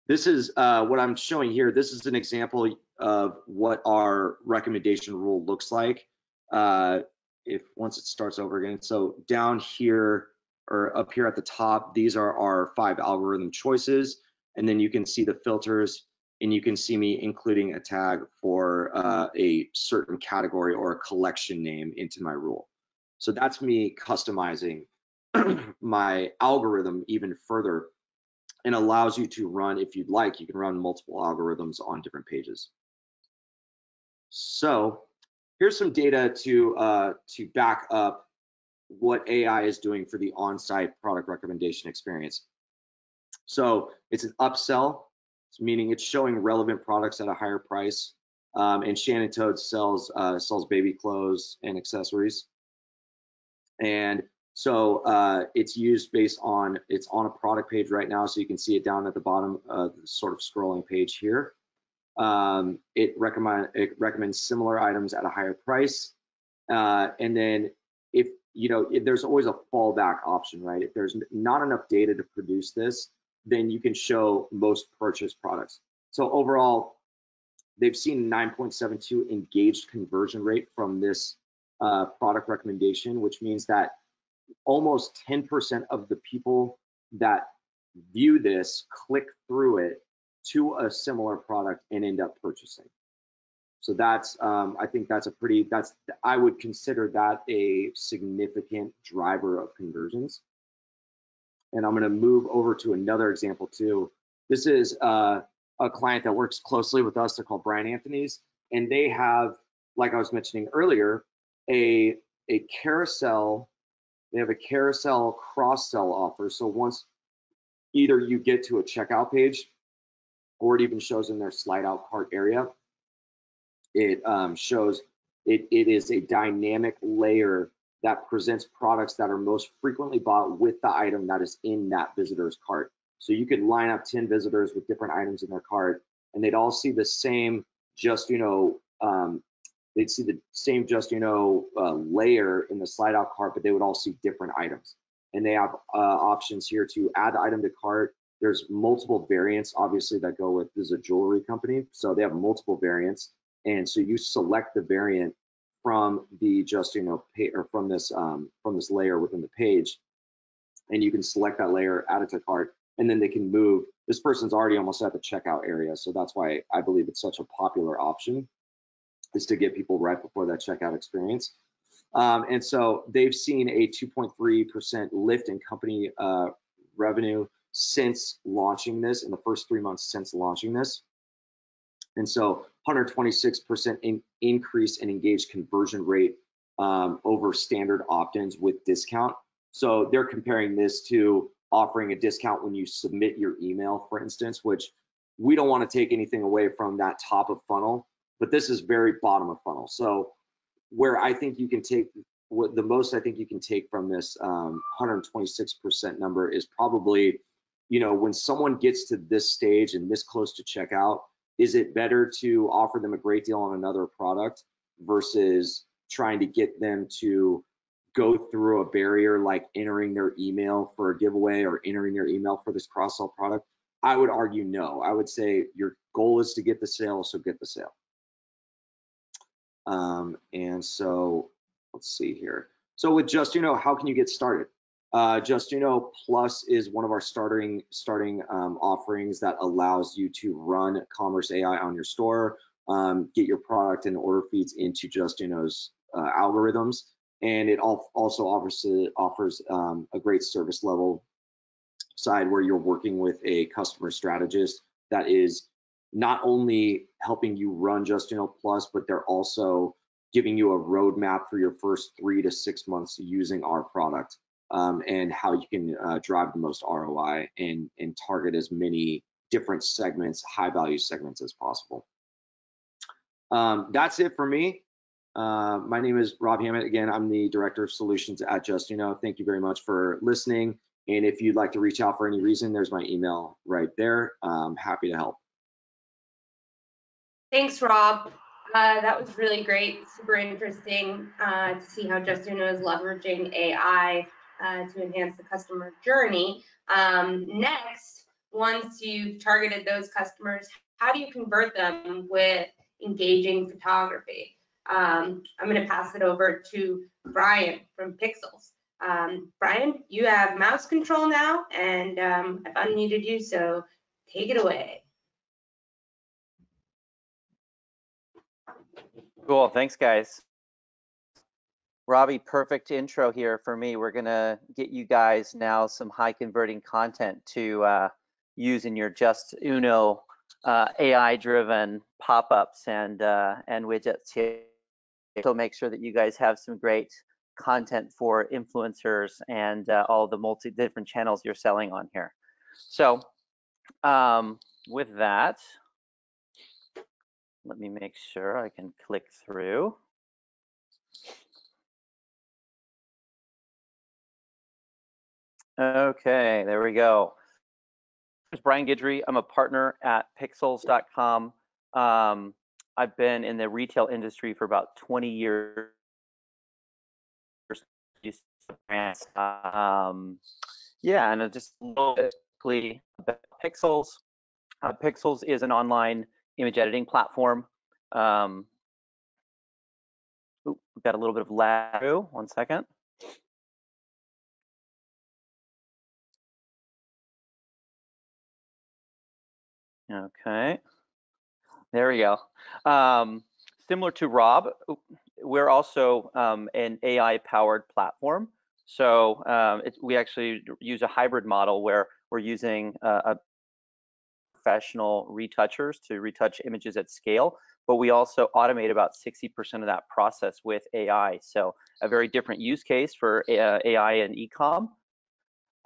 This is uh, what I'm showing here. This is an example of what our recommendation rule looks like. Uh, if once it starts over again. So down here or up here at the top, these are our five algorithm choices. And then you can see the filters and you can see me including a tag for uh, a certain category or a collection name into my rule. So that's me customizing my algorithm even further and allows you to run, if you'd like, you can run multiple algorithms on different pages. So here's some data to, uh, to back up what AI is doing for the on-site product recommendation experience. So it's an upsell, meaning it's showing relevant products at a higher price. Um, and Shannon Toad sells uh, sells baby clothes and accessories. And so uh, it's used based on it's on a product page right now, so you can see it down at the bottom, uh, sort of scrolling page here. Um, it recommend it recommends similar items at a higher price, uh, and then if you know if there's always a fallback option, right? If there's not enough data to produce this, then you can show most purchased products. So overall, they've seen 9.72 engaged conversion rate from this uh, product recommendation, which means that almost 10% of the people that view this click through it to a similar product and end up purchasing. So that's, um, I think that's a pretty, that's, I would consider that a significant driver of conversions. And I'm going to move over to another example too. This is uh, a client that works closely with us. They're called Bryan Anthony's, and they have, like I was mentioning earlier, a a carousel. They have a carousel cross sell offer. So once either you get to a checkout page, or it even shows in their slide out cart area, it um, shows it, it is a dynamic layer that presents products that are most frequently bought with the item that is in that visitor's cart. So you could line up 10 visitors with different items in their cart and they'd all see the same Justuno, um, they'd see the same Justuno, uh, layer in the slide out cart, but they would all see different items. And they have uh, options here to add the item to cart. There's multiple variants, obviously, that go with this is a jewelry company. So they have multiple variants. And so you select the variant from the Justuno pay, or from this um, from this layer within the page, and you can select that layer, add it to cart, and then they can move. This person's already almost at the checkout area, so that's why I believe it's such a popular option, is to get people right before that checkout experience. Um, and so they've seen a 2.3% lift in company uh, revenue since launching this in the first three months since launching this. And so 126% in, increase in engaged conversion rate um, over standard opt-ins with discount. So they're comparing this to offering a discount when you submit your email, for instance, which we don't want to take anything away from that top of funnel, but this is very bottom of funnel. So where I think you can take what the most I think you can take from this um, 126% number is probably, you know, when someone gets to this stage and this close to checkout, is it better to offer them a great deal on another product versus trying to get them to go through a barrier like entering their email for a giveaway or entering their email for this cross sell product? I would argue no. I would say your goal is to get the sale, so get the sale. Um, and so let's see here. So with Justuno, how can you get started? Uh, Justuno Plus is one of our starting starting um, offerings that allows you to run Commerce AI on your store, um, get your product and order feeds into Justuno's uh, algorithms, and it also offers offers um, a great service level side where you're working with a customer strategist that is not only helping you run Justuno Plus, but they're also giving you a roadmap for your first three to six months using our product um, and how you can uh, drive the most ROI and, and target as many different segments, high value segments as possible. Um, that's it for me. Uh, my name is Rob Hammett. Again, I'm the Director of Solutions at Justuno. Thank you very much for listening. And if you'd like to reach out for any reason, there's my email right there. I'm happy to help. Thanks, Rob. Uh, that was really great, super interesting uh, to see how Justuno is leveraging AI uh, to enhance the customer journey. Um, next, once you've targeted those customers, how do you convert them with engaging photography? um, I'm going to pass it over to Brian from Pixelz. Um, Brian, you have mouse control now, and um, I've unmuted you, so take it away. Cool, thanks guys. Robbie, perfect intro here for me. We're gonna get you guys now some high converting content to uh, use in your Justuno uh, AI driven pop-ups and uh, and widgets here. So make sure that you guys have some great content for influencers and uh, all the multi different channels you're selling on here. So um, with that, let me make sure I can click through. Okay, there we go. Is Brian Guidry. I'm a partner at pixelz.com. Um, I've been in the retail industry for about 20 years. Um, yeah, and just a little bit about Pixelz. Uh, Pixelz is an online image editing platform. Um, ooh, got a little bit of lag. One second. Okay, there we go. Um, similar to Rob, we're also um, an AI-powered platform. So um, it, we actually use a hybrid model where we're using uh, a professional retouchers to retouch images at scale, but we also automate about 60% of that process with AI. So a very different use case for uh, AI and ecom.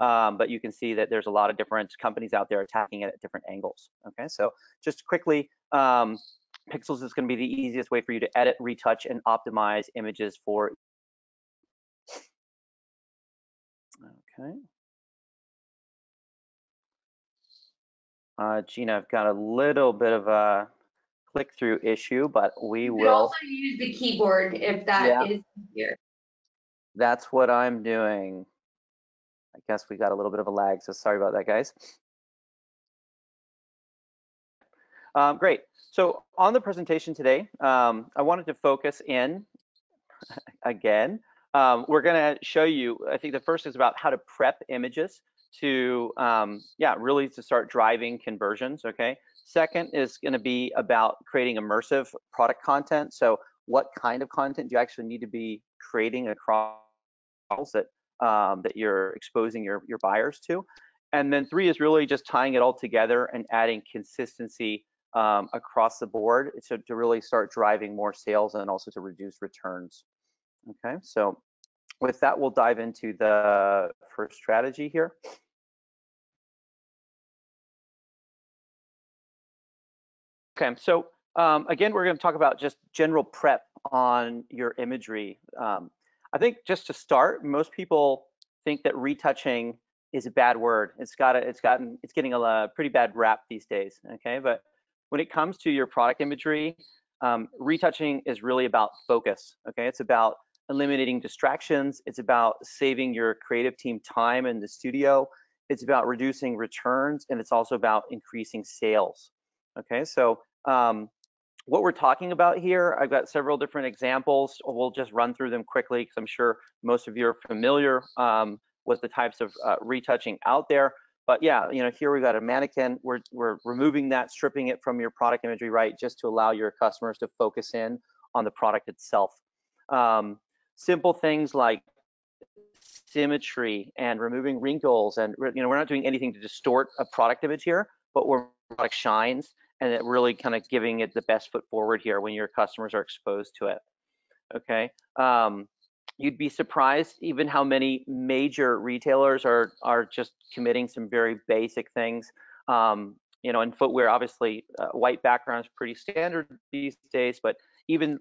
Um, but you can see that there's a lot of different companies out there attacking it at different angles. Okay, so just quickly, um, Pixelz is going to be the easiest way for you to edit, retouch, and optimize images for. Okay. Uh, Gina, I've got a little bit of a click-through issue, but we You will. also use the keyboard if that Yeah. is easier. That's what I'm doing. I guess we got a little bit of a lag, so sorry about that, guys. Um, great. So on the presentation today, um, I wanted to focus in again. Um, we're going to show you, I think the first is about how to prep images to, um, yeah, really to start driving conversions, okay? Second is going to be about creating immersive product content. So what kind of content do you actually need to be creating across that um, that you're exposing your, your buyers to. And then three is really just tying it all together and adding consistency um, across the board to, to really start driving more sales and also to reduce returns. Okay, so with that, we'll dive into the first strategy here. Okay, so um, again, we're going to talk about just general prep on your imagery. Um, I think just to start, most people think that retouching is a bad word. It's got a, it's gotten it's getting a, pretty bad rap these days. Okay, but when it comes to your product imagery, um, retouching is really about focus. Okay, it's about eliminating distractions. It's about saving your creative team time in the studio. It's about reducing returns, and it's also about increasing sales. Okay, so um, what we're talking about here, I've got several different examples. We'll just run through them quickly because I'm sure most of you are familiar um, with the types of uh, retouching out there. But yeah, you know, here we've got a mannequin. We're, we're removing that, stripping it from your product imagery, right, just to allow your customers to focus in on the product itself. Um, simple things like symmetry and removing wrinkles and you know we're not doing anything to distort a product image here but where product shines and it really kind of giving it the best foot forward here when your customers are exposed to it. Okay. Um, you'd be surprised even how many major retailers are are just committing some very basic things. Um, you know, in footwear, obviously, uh, white background is pretty standard these days, but even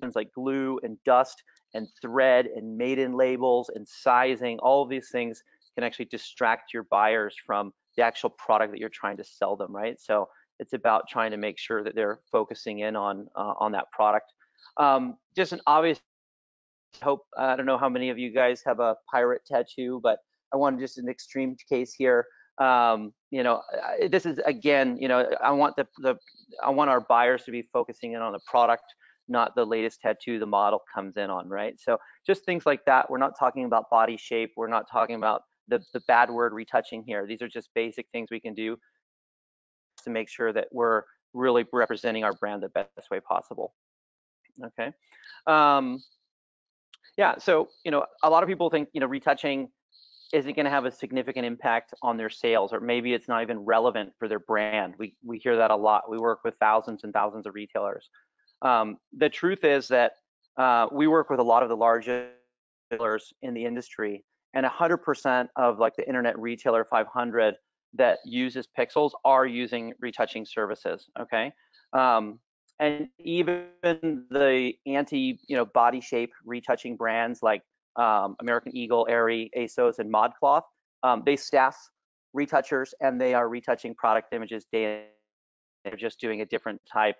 things like glue and dust and thread and made-in labels and sizing, all of these things can actually distract your buyers from the actual product that you're trying to sell them, right? So it's about trying to make sure that they're focusing in on uh, on that product. Um, just an obvious hope. I don't know how many of you guys have a pirate tattoo, but I want just an extreme case here. Um, you know, this is again, you know, I want the the I want our buyers to be focusing in on the product, not the latest tattoo the model comes in on, right? So just things like that. We're not talking about body shape. We're not talking about the, the bad word retouching here. These are just basic things we can do to make sure that we're really representing our brand the best way possible. Okay. Um, yeah, so, you know, a lot of people think, you know, retouching isn't going to have a significant impact on their sales, or maybe it's not even relevant for their brand. We, we hear that a lot. We work with thousands and thousands of retailers. Um, the truth is that uh, we work with a lot of the largest retailers in the industry, and 100% of like the Internet Retailer 500 that uses Pixelz are using retouching services. Okay, um, and even the anti, you know, body shape retouching brands like um, American Eagle, Aerie, ASOS, and ModCloth, um, they staff retouchers and they are retouching product images day. They're just doing a different type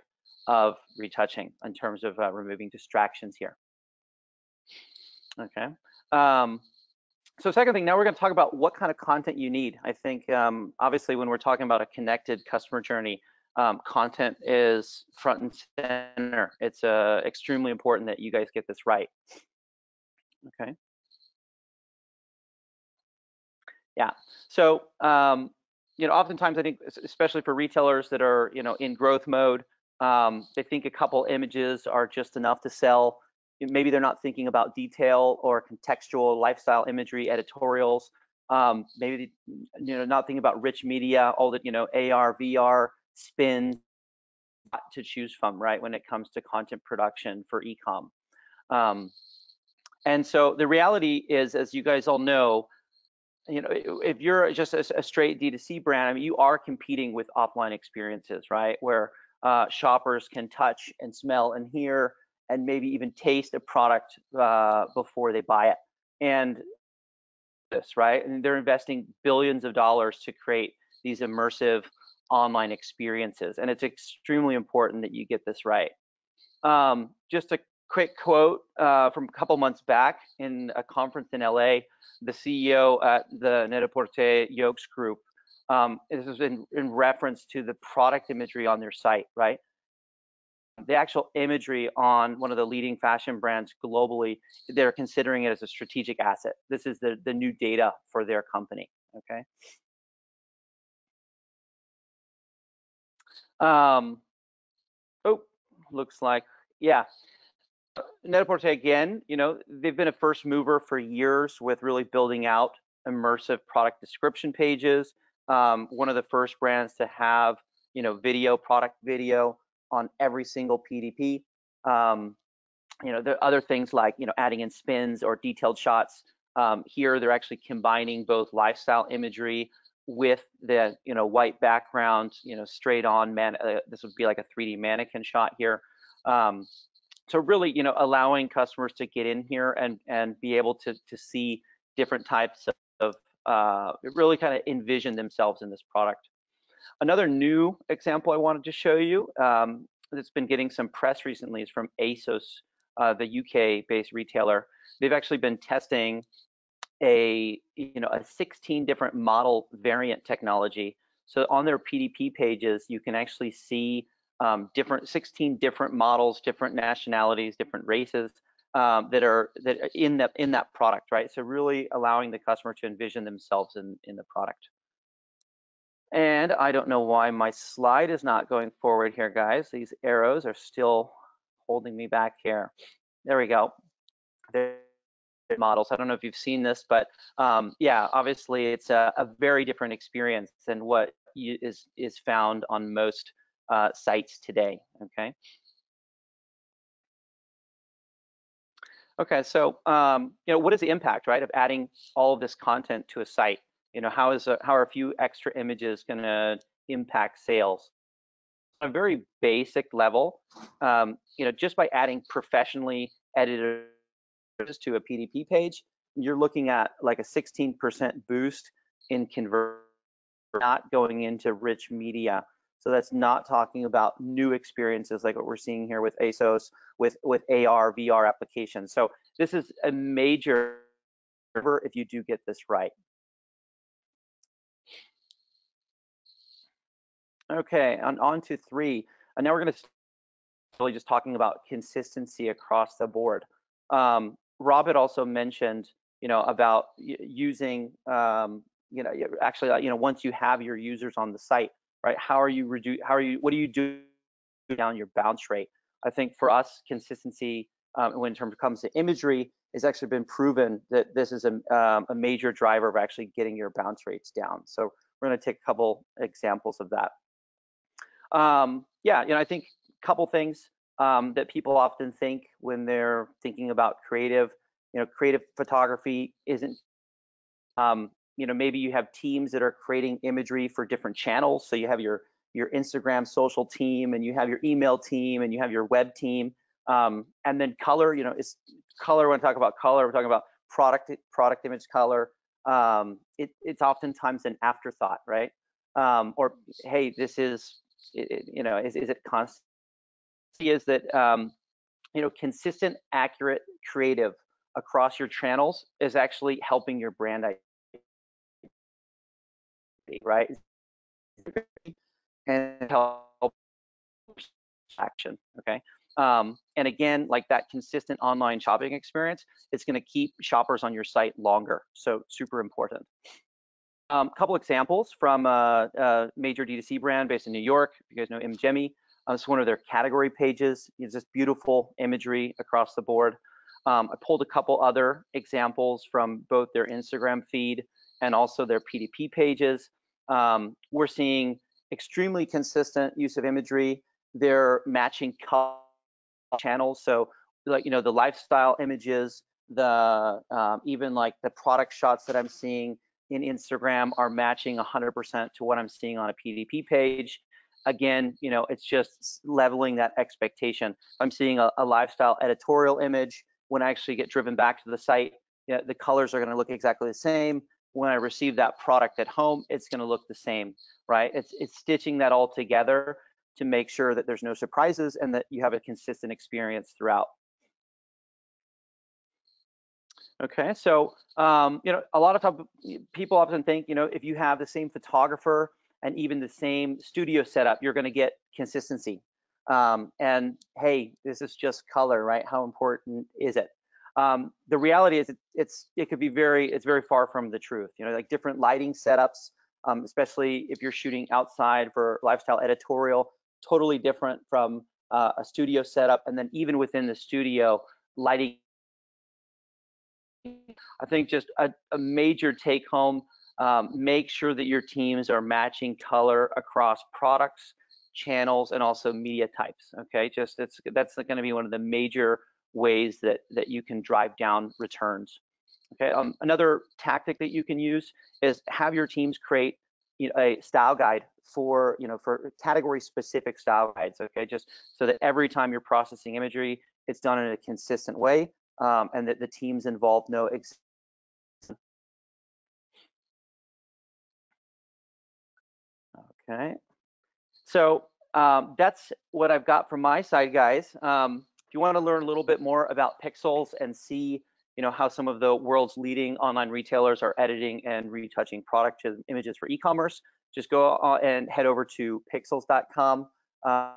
of retouching in terms of uh, removing distractions here. Okay. Um, so second thing, now we're going to talk about what kind of content you need. I think um, obviously when we're talking about a connected customer journey, um, content is front and center. It's uh, extremely important that you guys get this right. Okay. Yeah. So um, you know, oftentimes I think, especially for retailers that are you know in growth mode, um, they think a couple images are just enough to sell. Maybe they're not thinking about detail or contextual lifestyle imagery editorials. Um, maybe you know not thinking about rich media, all the you know AR, VR, spin to choose from, right? When it comes to content production for ecom. Um, and so the reality is, as you guys all know, you know, if you're just a, a straight D2C brand, I mean, you are competing with offline experiences, right? Where uh, shoppers can touch and smell and hear and maybe even taste a product uh, before they buy it. And this, right? And they're investing billions of dollars to create these immersive online experiences. And it's extremely important that you get this right. Um, just a quick quote uh, from a couple months back in a conference in LA. The CEO at the Net-a-Porter YOOX Group. Um, this is in, in reference to the product imagery on their site, right? The actual imagery on one of the leading fashion brands globally, they're considering it as a strategic asset. This is the, the new data for their company, okay? Um, oh, looks like, yeah, Net-a-Porter again, you know, they've been a first mover for years with really building out immersive product description pages. Um, one of the first brands to have, you know, video, product video on every single PDP. Um, you know, there are other things like, you know, adding in spins or detailed shots. Um, here, they're actually combining both lifestyle imagery with the, you know, white background, you know, straight on man. Uh, this would be like a 3D mannequin shot here. Um, so really, you know, allowing customers to get in here and and be able to to see different types of, uh, really kind of envision themselves in this product. Another new example I wanted to show you um, that's been getting some press recently is from ASOS, uh, the UK-based retailer. They've actually been testing a you know a 16 different model variant technology. So on their PDP pages, you can actually see um, different 16 different models, different nationalities, different races um, that are that are in that in that product, right? So really allowing the customer to envision themselves in in the product. And I don't know why my slide is not going forward here, guys. These arrows are still holding me back here. There we go. There models. I don't know if you've seen this, but um, yeah, obviously it's a, a, very different experience than what is is found on most uh, sites today, okay? Okay, so um, you know, what is the impact, right, of adding all of this content to a site? You know, how is a, how are a few extra images going to impact sales? On a very basic level, um, you know, just by adding professionally edited to a PDP page, you're looking at like a 16% boost in conversion, not going into rich media so that's not talking about new experiences like what we're seeing here with ASOS, with, with AR, VR applications. So this is a major if you do get this right. Okay, on, on to three. And now we're gonna really just talking about consistency across the board. Um, Rob had also mentioned, you know, about using, um, you know, actually, uh, you know, once you have your users on the site, right? How are you reduce? How are you? What do you do down your bounce rate? I think for us, consistency um, when terms comes to imagery has actually been proven that this is a, um, a major driver of actually getting your bounce rates down. So we're going to take a couple examples of that. Um, yeah, you know, I think a couple things um, that people often think when they're thinking about creative. You know, creative photography isn't. Um, you know, maybe you have teams that are creating imagery for different channels. So you have your your Instagram social team, and you have your email team, and you have your web team. Um, and then color, you know, is color. When I talk about color, we're talking about product product image color. Um, it, it's oftentimes an afterthought, right? Um, or hey, this is, it, you know, is, is it constant? Is that um, you know consistent, accurate, creative across your channels is actually helping your brand identity, right? And help action. Okay. Um, and again, like that consistent online shopping experience, it's going to keep shoppers on your site longer. So super important. A um, couple examples from a, a, major D2C brand based in New York. You guys know M.Gemi. Um, it's one of their category pages. It's just beautiful imagery across the board. Um, I pulled a couple other examples from both their Instagram feed and also their PDP pages. Um, we're seeing extremely consistent use of imagery. They're matching channels. So like, you know, the lifestyle images, the um, even like the product shots that I'm seeing in Instagram are matching 100% to what I'm seeing on a PDP page. Again, you know, it's just leveling that expectation. I'm seeing a, a lifestyle editorial image. When I actually get driven back to the site, you know, the colors are going to look exactly the same. When I receive that product at home, it's going to look the same, right? It's it's stitching that all together to make sure that there's no surprises and that you have a consistent experience throughout. Okay, so um, you know, a lot of time, people often think, you know, if you have the same photographer and even the same studio setup, you're going to get consistency. Um, and hey, this is just color, right? How important is it? Um, the reality is, it, it's it could be very, it's very far from the truth. You know, like different lighting setups, um, especially if you're shooting outside for lifestyle editorial, totally different from uh, a studio setup. And then even within the studio, lighting. I think just a, a major take home, um, make sure that your teams are matching color across products, channels, and also media types. Okay, just it's that's going to be one of the major ways that that you can drive down returns. Okay, um, another tactic that you can use is have your teams create you know, a style guide for you know for category specific style guides okay just so that every time you're processing imagery it's done in a consistent way um, and that the teams involved know okay. So um, that's what I've got from my side guys. Um, if you want to learn a little bit more about Pixelz and see you know how some of the world's leading online retailers are editing and retouching product images for e-commerce just go and head over to pixelz.com uh,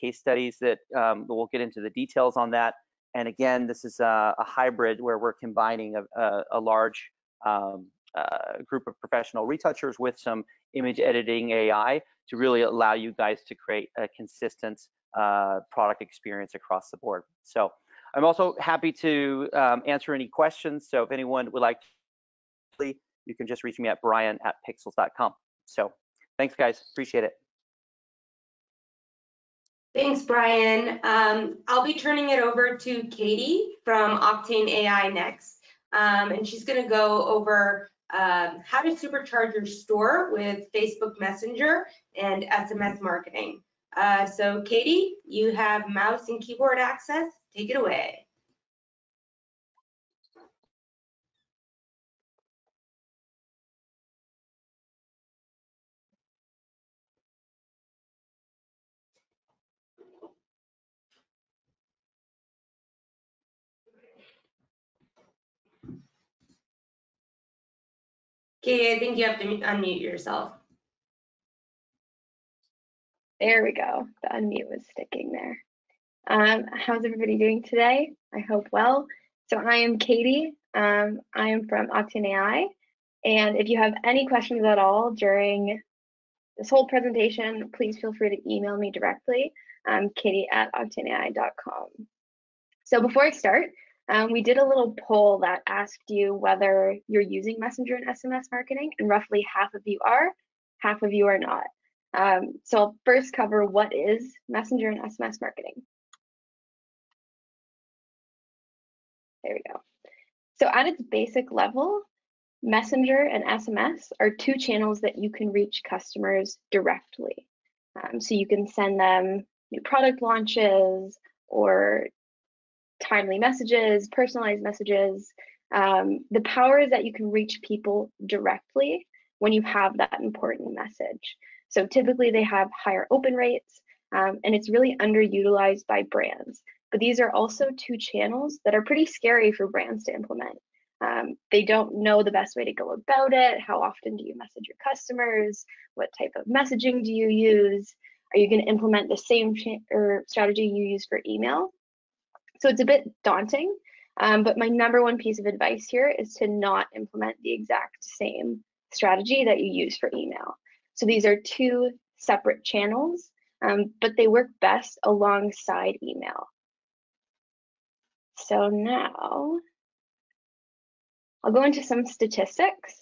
case studies that um, we'll get into the details on that and again this is a, a hybrid where we're combining a, a, a large um, uh, group of professional retouchers with some image editing AI to really allow you guys to create a consistent uh, product experience across the board. So I'm also happy to um, answer any questions. So if anyone would like to, you can just reach me at brian at pixelz.com. So thanks, guys. Appreciate it. Thanks, Brian. Um, I'll be turning it over to Katie from Octane AI next. Um, and she's going to go over um, how to supercharge your store with Facebook Messenger and SMS marketing. Uh, so Katie, you have mouse and keyboard access. Take it away. Katie, I think you have to unmute yourself. There we go. The unmute was sticking there. Um, how's everybody doing today? I hope well. So I am Katie. Um, I am from Octane AI. And if you have any questions at all during this whole presentation, please feel free to email me directly. I'm katie at octaneai.com. So before I start, um, we did a little poll that asked you whether you're using Messenger and SMS marketing, and roughly half of you are, half of you are not. Um, so I'll first cover what is Messenger and SMS marketing. There we go. So at its basic level, Messenger and SMS are two channels that you can reach customers directly. Um, so you can send them new product launches or timely messages, personalized messages. Um, the power is that you can reach people directly when you have that important message. So typically they have higher open rates um, and it's really underutilized by brands. But these are also two channels that are pretty scary for brands to implement. Um, they don't know the best way to go about it. How often do you message your customers? What type of messaging do you use? Are you going to implement the same or strategy you use for email? So it's a bit daunting, um, but my number one piece of advice here is to not implement the exact same strategy that you use for email. So these are two separate channels, um, but they work best alongside email. So now I'll go into some statistics.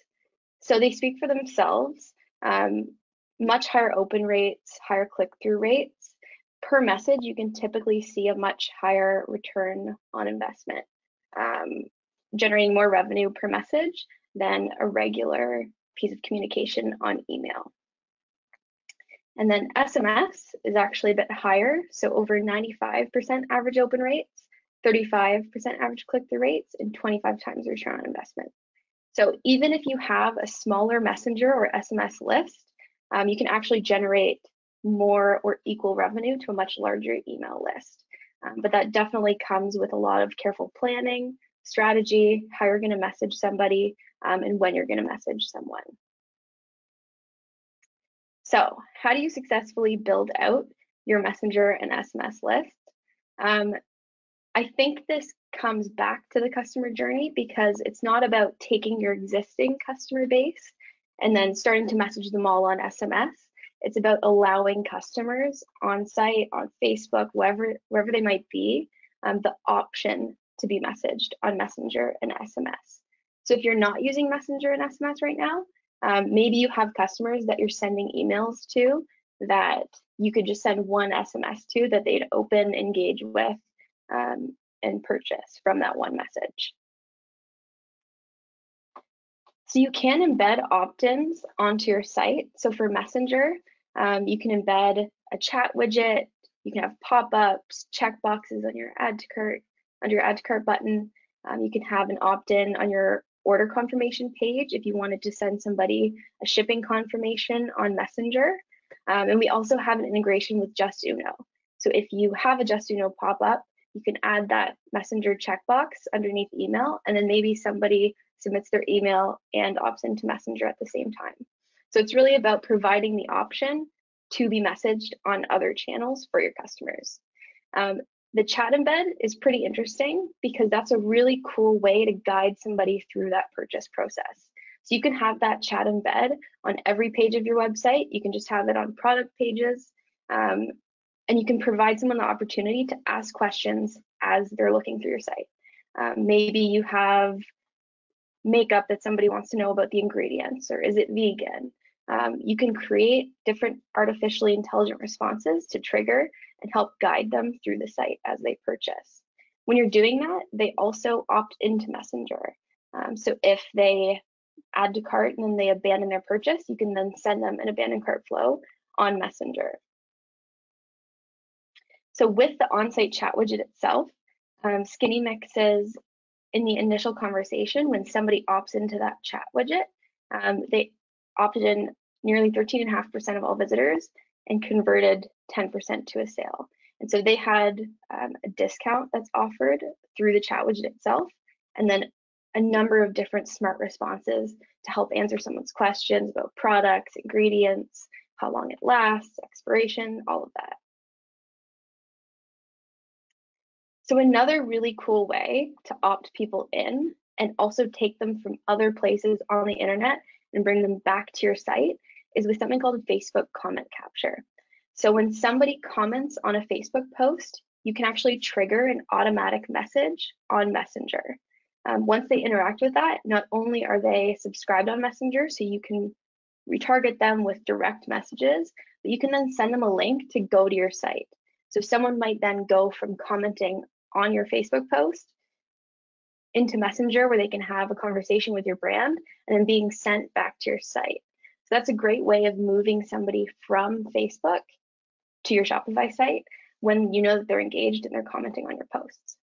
So they speak for themselves. Um, much higher open rates, higher click-through rates. Per message, you can typically see a much higher return on investment, um, generating more revenue per message than a regular piece of communication on email. And then SMS is actually a bit higher, so over 95% average open rates 35% average click-through rates, and 25 times return on investment. So even if you have a smaller messenger or SMS list, um, you can actually generate more or equal revenue to a much larger email list. Um, but that definitely comes with a lot of careful planning, strategy, how you're going to message somebody, um, and when you're going to message someone. So how do you successfully build out your messenger and SMS list? Um, I think this comes back to the customer journey because it's not about taking your existing customer base and then starting to message them all on SMS. It's about allowing customers on site, on Facebook, wherever wherever they might be, um, the option to be messaged on Messenger and SMS. So if you're not using Messenger and SMS right now, um, maybe you have customers that you're sending emails to that you could just send one SMS to that they'd open, engage with, um, and purchase from that one message. So you can embed opt-ins onto your site. So for Messenger, um, you can embed a chat widget, you can have pop-ups, checkboxes on your add to cart, under your add to cart button. Um, you can have an opt-in on your order confirmation page if you wanted to send somebody a shipping confirmation on Messenger. Um, and we also have an integration with Justuno. So if you have a Justuno pop-up, you can add that messenger checkbox underneath email, and then maybe somebody submits their email and opts into messenger at the same time. So it's really about providing the option to be messaged on other channels for your customers. Um, the chat embed is pretty interesting because that's a really cool way to guide somebody through that purchase process. So you can have that chat embed on every page of your website. You can just have it on product pages. Um, and you can provide someone the opportunity to ask questions as they're looking through your site. Um, maybe you have makeup that somebody wants to know about the ingredients or is it vegan? Um, you can create different artificially intelligent responses to trigger and help guide them through the site as they purchase. When you're doing that, they also opt into Messenger. Um, so if they add to cart and then they abandon their purchase, you can then send them an abandoned cart flow on Messenger. So with the on-site chat widget itself, um, Skinny mixes in the initial conversation when somebody opts into that chat widget, um, they opted in nearly 13.5% of all visitors and converted 10% to a sale. And so they had um, a discount that's offered through the chat widget itself, and then a number of different smart responses to help answer someone's questions about products, ingredients, how long it lasts, expiration, all of that. So another really cool way to opt people in and also take them from other places on the internet and bring them back to your site is with something called Facebook comment capture. So when somebody comments on a Facebook post, you can actually trigger an automatic message on Messenger. Um, once they interact with that, not only are they subscribed on Messenger, so you can retarget them with direct messages, but you can then send them a link to go to your site. So someone might then go from commenting on your Facebook post into Messenger where they can have a conversation with your brand and then being sent back to your site. So that's a great way of moving somebody from Facebook to your Shopify site when you know that they're engaged and they're commenting on your posts.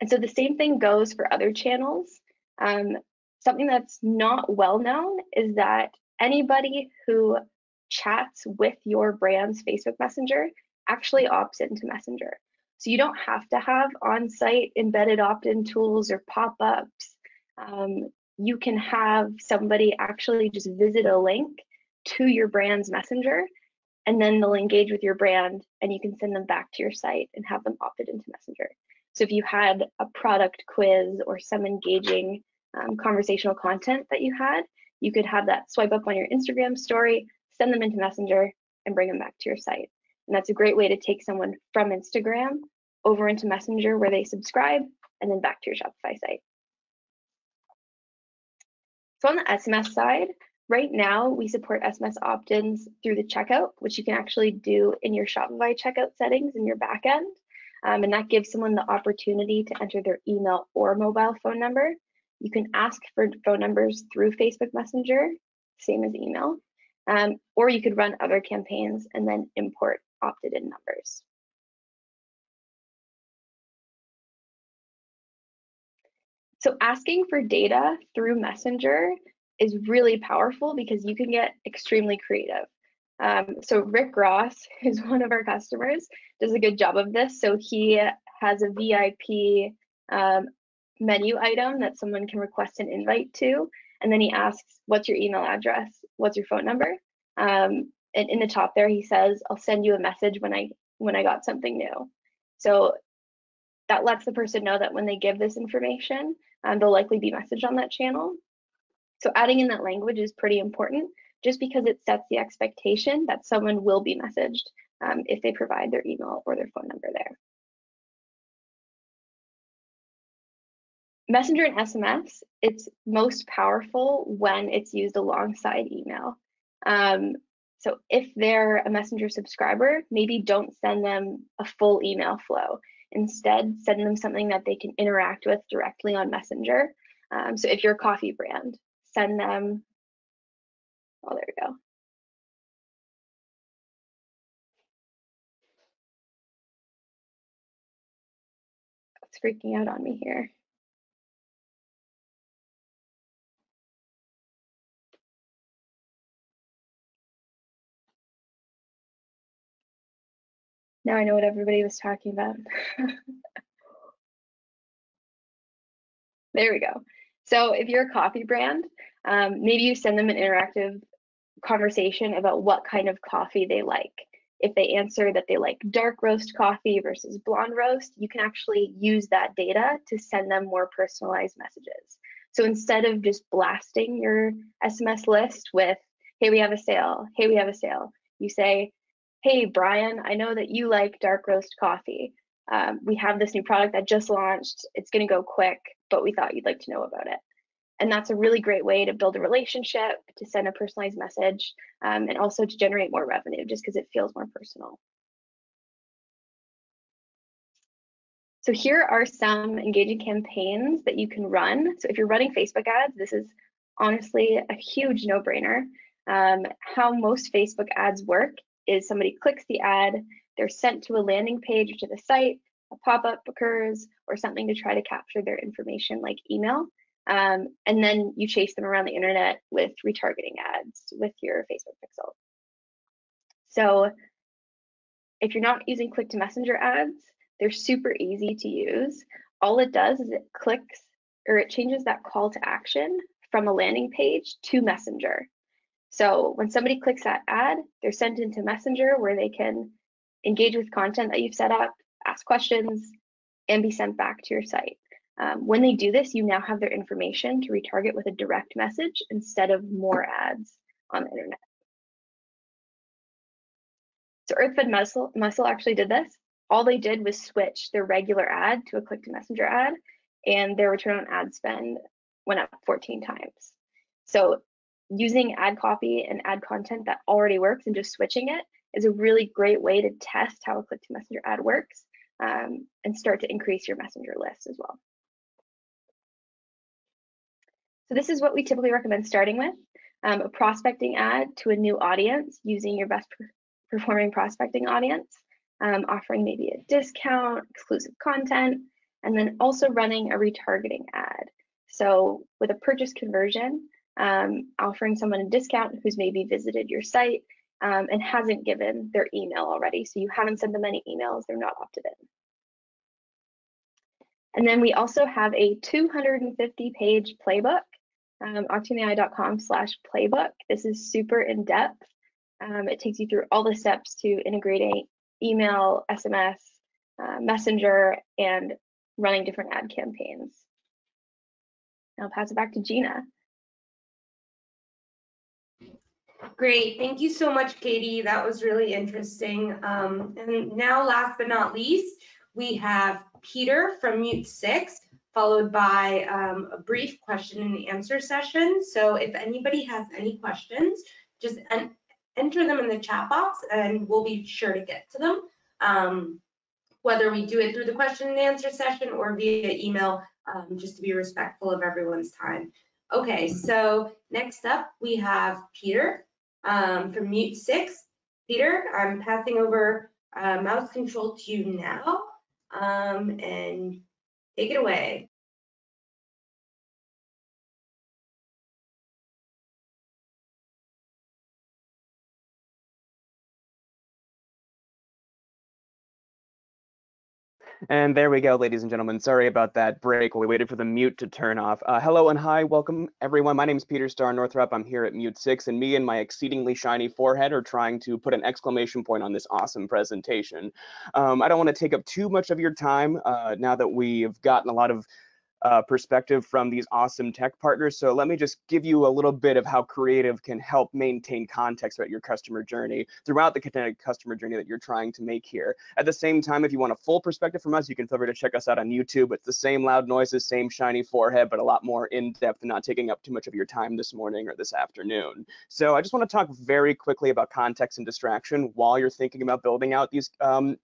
And so the same thing goes for other channels. Um, something that's not well known is that anybody who chats with your brand's Facebook Messenger actually opts into Messenger. So you don't have to have on-site embedded opt-in tools or pop-ups. Um, you can have somebody actually just visit a link to your brand's messenger and then they'll engage with your brand and you can send them back to your site and have them opted into messenger. So if you had a product quiz or some engaging um, conversational content that you had you could have that swipe up on your instagram story send them into messenger and bring them back to your site. And that's a great way to take someone from instagram over into messenger where they subscribe and then back to your shopify site so on the sms side Right now, we support SMS opt-ins through the checkout, which you can actually do in your Shopify checkout settings in your backend. Um, and that gives someone the opportunity to enter their email or mobile phone number. You can ask for phone numbers through Facebook Messenger, same as email, um, or you could run other campaigns and then import opted in numbers. So asking for data through Messenger is really powerful because you can get extremely creative. Um, so Rick Ross, who's one of our customers, does a good job of this. So he has a VIP um, menu item that someone can request an invite to, and then he asks, "What's your email address? What's your phone number?" Um, and in the top there, he says, "I'll send you a message when I when I got something new." So that lets the person know that when they give this information, um, they'll likely be messaged on that channel. So adding in that language is pretty important just because it sets the expectation that someone will be messaged um, if they provide their email or their phone number there. Messenger and SMS, it's most powerful when it's used alongside email. Um, so if they're a Messenger subscriber, maybe don't send them a full email flow. Instead, send them something that they can interact with directly on Messenger. Um, so if you're a coffee brand, send them. Oh, there we go. It's freaking out on me here. Now I know what everybody was talking about. there we go. So if you're a coffee brand, um, maybe you send them an interactive conversation about what kind of coffee they like. If they answer that they like dark roast coffee versus blonde roast, you can actually use that data to send them more personalized messages. So instead of just blasting your SMS list with, hey, we have a sale, hey, we have a sale, you say, hey, Brian, I know that you like dark roast coffee. Um, we have this new product that just launched. It's going to go quick, but we thought you'd like to know about it. And that's a really great way to build a relationship, to send a personalized message, um, and also to generate more revenue just because it feels more personal. So here are some engaging campaigns that you can run. So if you're running Facebook ads, this is honestly a huge no-brainer. Um, how most Facebook ads work is somebody clicks the ad, they're sent to a landing page or to the site, a pop-up occurs, or something to try to capture their information like email. Um, and then you chase them around the internet with retargeting ads with your Facebook pixel. So if you're not using click to messenger ads, they're super easy to use. All it does is it clicks or it changes that call to action from a landing page to messenger. So when somebody clicks that ad, they're sent into messenger where they can engage with content that you've set up, ask questions, and be sent back to your site. Um, when they do this, you now have their information to retarget with a direct message instead of more ads on the internet. So Earthfed Muscle, Muscle actually did this. All they did was switch their regular ad to a click to messenger ad, and their return on ad spend went up 14 times. So using ad copy and ad content that already works and just switching it is a really great way to test how a click to messenger ad works um, and start to increase your messenger list as well. So this is what we typically recommend starting with, um, a prospecting ad to a new audience using your best performing prospecting audience, um, offering maybe a discount, exclusive content, and then also running a retargeting ad. So with a purchase conversion, um, offering someone a discount who's maybe visited your site um, and hasn't given their email already. So you haven't sent them any emails, they're not opted in. And then we also have a 250 page playbook, um, octaneai.com slash playbook. This is super in depth. Um, it takes you through all the steps to integrating email, SMS, uh, messenger, and running different ad campaigns. I'll pass it back to Gina. Great, thank you so much, Katie. That was really interesting. Um, and now, last but not least, we have Peter from Mute 6, followed by um, a brief question and answer session. So if anybody has any questions, just en enter them in the chat box and we'll be sure to get to them. Um, whether we do it through the question and answer session or via email, um, just to be respectful of everyone's time. Okay, so next up we have Peter um, from Mute 6. Peter, I'm passing over uh, mouse control to you now um, and take it away. And there we go, ladies and gentlemen. Sorry about that break while we waited for the mute to turn off. Uh, hello and hi, welcome everyone. My name is Peter Star Northrup. I'm here at Mute 6, and me and my exceedingly shiny forehead are trying to put an exclamation point on this awesome presentation. Um, I don't want to take up too much of your time uh, now that we've gotten a lot of uh, perspective from these awesome tech partners. So let me just give you a little bit of how creative can help maintain context about your customer journey throughout the connected customer journey that you're trying to make here. At the same time, if you want a full perspective from us, you can feel free to check us out on YouTube. It's the same loud noises, same shiny forehead, but a lot more in depth and not taking up too much of your time this morning or this afternoon. So I just want to talk very quickly about context and distraction while you're thinking about building out these um,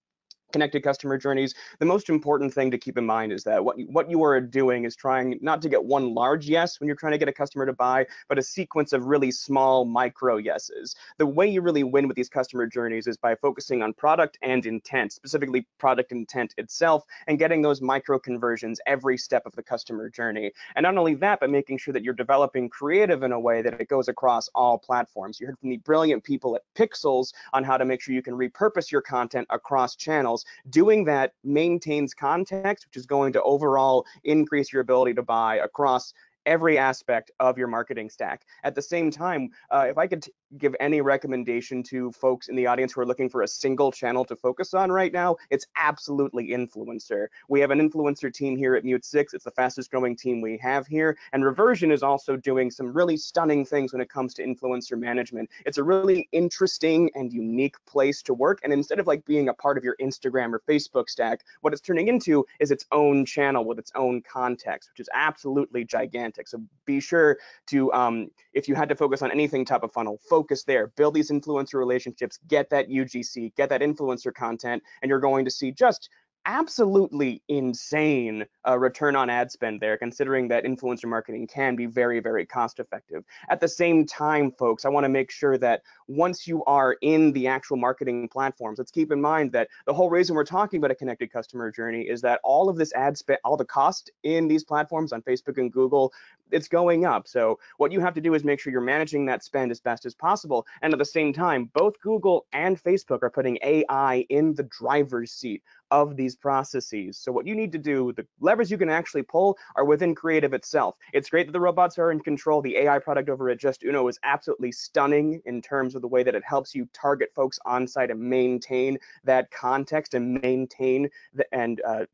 connected customer journeys, the most important thing to keep in mind is that what, what you are doing is trying not to get one large yes when you're trying to get a customer to buy, but a sequence of really small micro yeses. The way you really win with these customer journeys is by focusing on product and intent, specifically product intent itself, and getting those micro conversions every step of the customer journey. And not only that, but making sure that you're developing creative in a way that it goes across all platforms. You heard from the brilliant people at Pixelz on how to make sure you can repurpose your content across channels Doing that maintains context, which is going to overall increase your ability to buy across every aspect of your marketing stack. At the same time, uh, if I could give any recommendation to folks in the audience who are looking for a single channel to focus on right now, it's absolutely influencer. We have an influencer team here at Mute 6. It's the fastest growing team we have here. And Refersion is also doing some really stunning things when it comes to influencer management. It's a really interesting and unique place to work. And instead of like being a part of your Instagram or Facebook stack, what it's turning into is its own channel with its own context, which is absolutely gigantic. So be sure to, um, if you had to focus on anything top of funnel, focus focus there, build these influencer relationships, get that UGC, get that influencer content, and you're going to see just absolutely insane uh, return on ad spend there, considering that influencer marketing can be very, very cost effective. At the same time, folks, I want to make sure that once you are in the actual marketing platforms, let's keep in mind that the whole reason we're talking about a connected customer journey is that all of this ad spend, all the cost in these platforms on Facebook and Google, it's going up. So what you have to do is make sure you're managing that spend as best as possible. And at the same time, both Google and Facebook are putting AI in the driver's seat of these processes. So what you need to do, the levers you can actually pull are within creative itself. It's great that the robots are in control. The AI product over at Justuno is absolutely stunning in terms terms of the way that it helps you target folks on site and maintain that context and maintain the, and uh,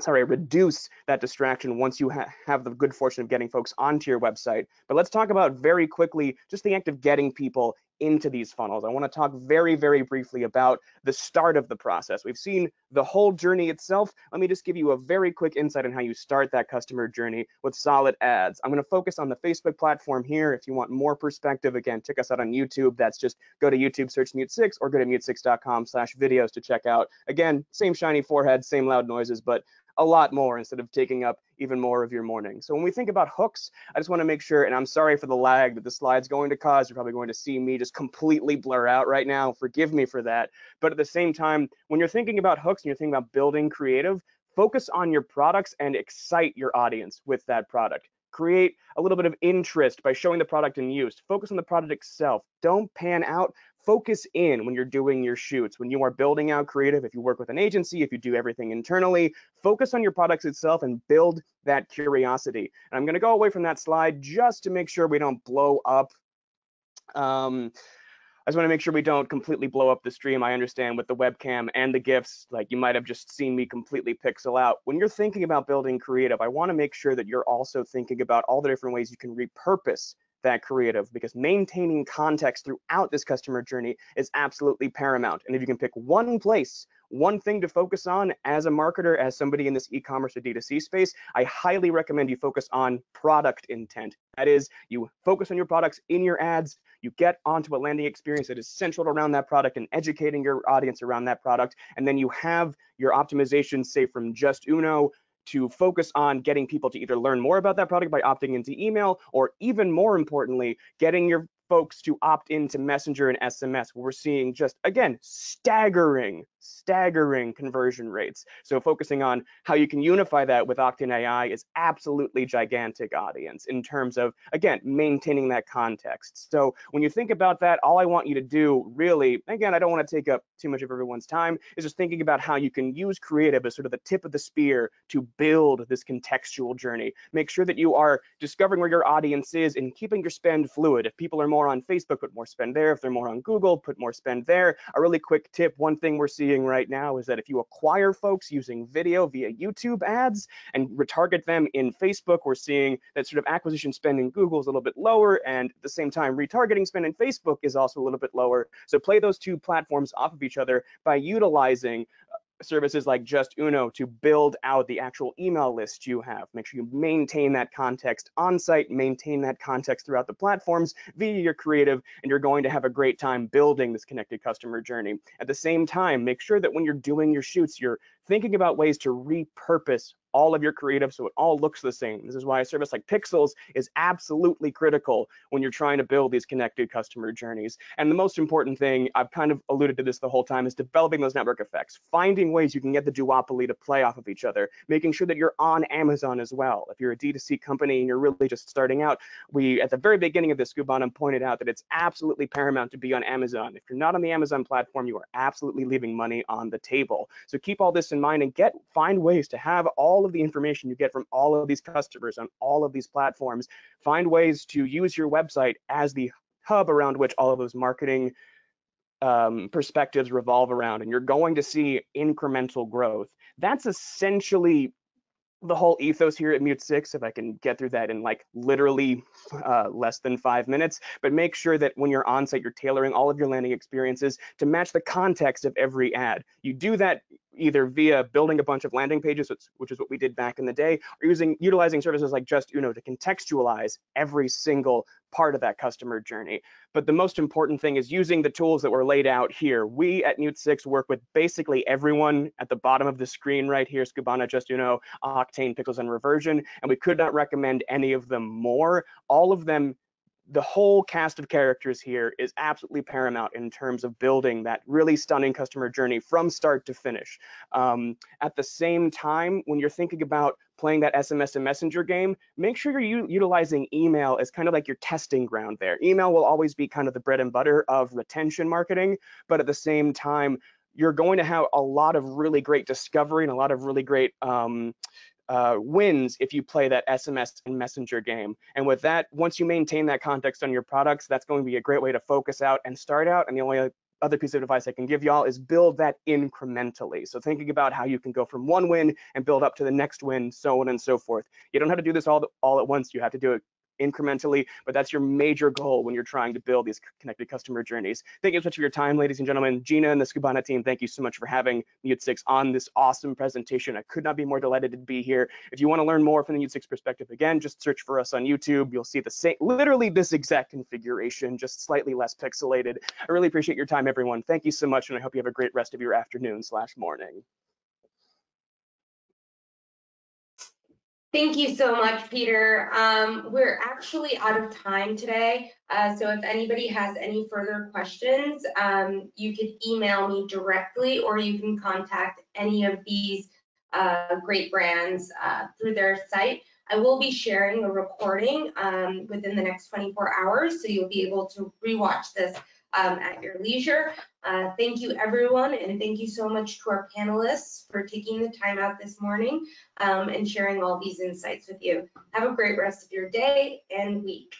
sorry, reduce that distraction once you ha have the good fortune of getting folks onto your website. But let's talk about very quickly just the act of getting people into these funnels. I want to talk very, very briefly about the start of the process. We've seen the whole journey itself. Let me just give you a very quick insight on how you start that customer journey with solid ads. I'm going to focus on the Facebook platform here. If you want more perspective, again, check us out on YouTube. That's just go to YouTube, search Mute6, or go to mute6.com slash videos to check out. Again, same shiny forehead, same loud noises, but a lot more instead of taking up even more of your morning. So when we think about hooks, I just want to make sure, and I'm sorry for the lag that the slide's going to cause. You're probably going to see me just completely blur out right now. Forgive me for that. But at the same time, when you're thinking about hooks and you're thinking about building creative, focus on your products and excite your audience with that product. Create a little bit of interest by showing the product in use. Focus on the product itself. Don't pan out focus in when you're doing your shoots, when you are building out creative, if you work with an agency, if you do everything internally, focus on your products itself and build that curiosity. And I'm gonna go away from that slide just to make sure we don't blow up. Um, I just want to make sure we don't completely blow up the stream. I understand with the webcam and the GIFs, like you might have just seen me completely pixel out. When you're thinking about building creative, I want to make sure that you're also thinking about all the different ways you can repurpose that creative because maintaining context throughout this customer journey is absolutely paramount. And if you can pick one place, one thing to focus on as a marketer, as somebody in this e-commerce or D2C space, I highly recommend you focus on product intent. That is, you focus on your products in your ads, you get onto a landing experience that is central around that product and educating your audience around that product, and then you have your optimization, say from Justuno to focus on getting people to either learn more about that product by opting into email or even more importantly, getting your folks to opt into Messenger and SMS. We're seeing just, again, staggering, staggering conversion rates. So focusing on how you can unify that with Octane AI is absolutely gigantic audience in terms of, again, maintaining that context. So when you think about that, all I want you to do really, again, I don't want to take up too much of everyone's time, is just thinking about how you can use creative as sort of the tip of the spear to build this contextual journey. Make sure that you are discovering where your audience is and keeping your spend fluid. If people are more on Facebook, put more spend there. If they're more on Google, put more spend there. A really quick tip, one thing we're seeing right now is that if you acquire folks using video via YouTube ads and retarget them in Facebook, we're seeing that sort of acquisition spend in Google is a little bit lower. And at the same time, retargeting spend in Facebook is also a little bit lower. So play those two platforms off of each other by utilizing uh, services like Justuno to build out the actual email list you have. Make sure you maintain that context on site, maintain that context throughout the platforms via your creative, and you're going to have a great time building this connected customer journey. At the same time, make sure that when you're doing your shoots, you're thinking about ways to repurpose all of your creative so it all looks the same. This is why a service like Pixelz is absolutely critical when you're trying to build these connected customer journeys. And the most important thing, I've kind of alluded to this the whole time, is developing those network effects, finding ways you can get the duopoly to play off of each other, making sure that you're on Amazon as well. If you're a D2C company and you're really just starting out, we, at the very beginning of this, Skubana pointed out that it's absolutely paramount to be on Amazon. If you're not on the Amazon platform, you are absolutely leaving money on the table. So keep all this in mind and get, find ways to have all of the information you get from all of these customers on all of these platforms. Find ways to use your website as the hub around which all of those marketing um, perspectives revolve around, and you're going to see incremental growth. That's essentially the whole ethos here at Mute 6, if I can get through that in like literally uh, less than five minutes, but make sure that when you're on site, you're tailoring all of your landing experiences to match the context of every ad. You do that either via building a bunch of landing pages, which is what we did back in the day, or using utilizing services like Justuno to contextualize every single part of that customer journey. But the most important thing is using the tools that were laid out here. We at Mute 6 work with basically everyone at the bottom of the screen right here, Skubana, Justuno, Octane, Pixelz, and Refersion, and we could not recommend any of them more. All of them the whole cast of characters here is absolutely paramount in terms of building that really stunning customer journey from start to finish. Um, at the same time, when you're thinking about playing that SMS and messenger game, make sure you're utilizing email as kind of like your testing ground there. Email will always be kind of the bread and butter of retention marketing, but at the same time, you're going to have a lot of really great discovery and a lot of really great um, uh, wins if you play that SMS and messenger game. And with that, once you maintain that context on your products, that's going to be a great way to focus out and start out. And the only other piece of advice I can give y'all is build that incrementally. So thinking about how you can go from one win and build up to the next win, so on and so forth. You don't have to do this all, all at once. You have to do it incrementally, but that's your major goal when you're trying to build these connected customer journeys. Thank you so much for your time, ladies and gentlemen. Gina and the Skubana team, thank you so much for having Mute 6 on this awesome presentation. I could not be more delighted to be here. If you want to learn more from the Mute 6 perspective, again, just search for us on YouTube. You'll see the same, literally this exact configuration, just slightly less pixelated. I really appreciate your time, everyone. Thank you so much, and I hope you have a great rest of your afternoon slash morning. Thank you so much, Peter. Um, we're actually out of time today. Uh, so if anybody has any further questions, um, you could email me directly or you can contact any of these uh, great brands uh, through their site. I will be sharing a recording um, within the next 24 hours, so you'll be able to rewatch this um, at your leisure. Uh, thank you, everyone, and thank you so much to our panelists for taking the time out this morning um, and sharing all these insights with you. Have a great rest of your day and week.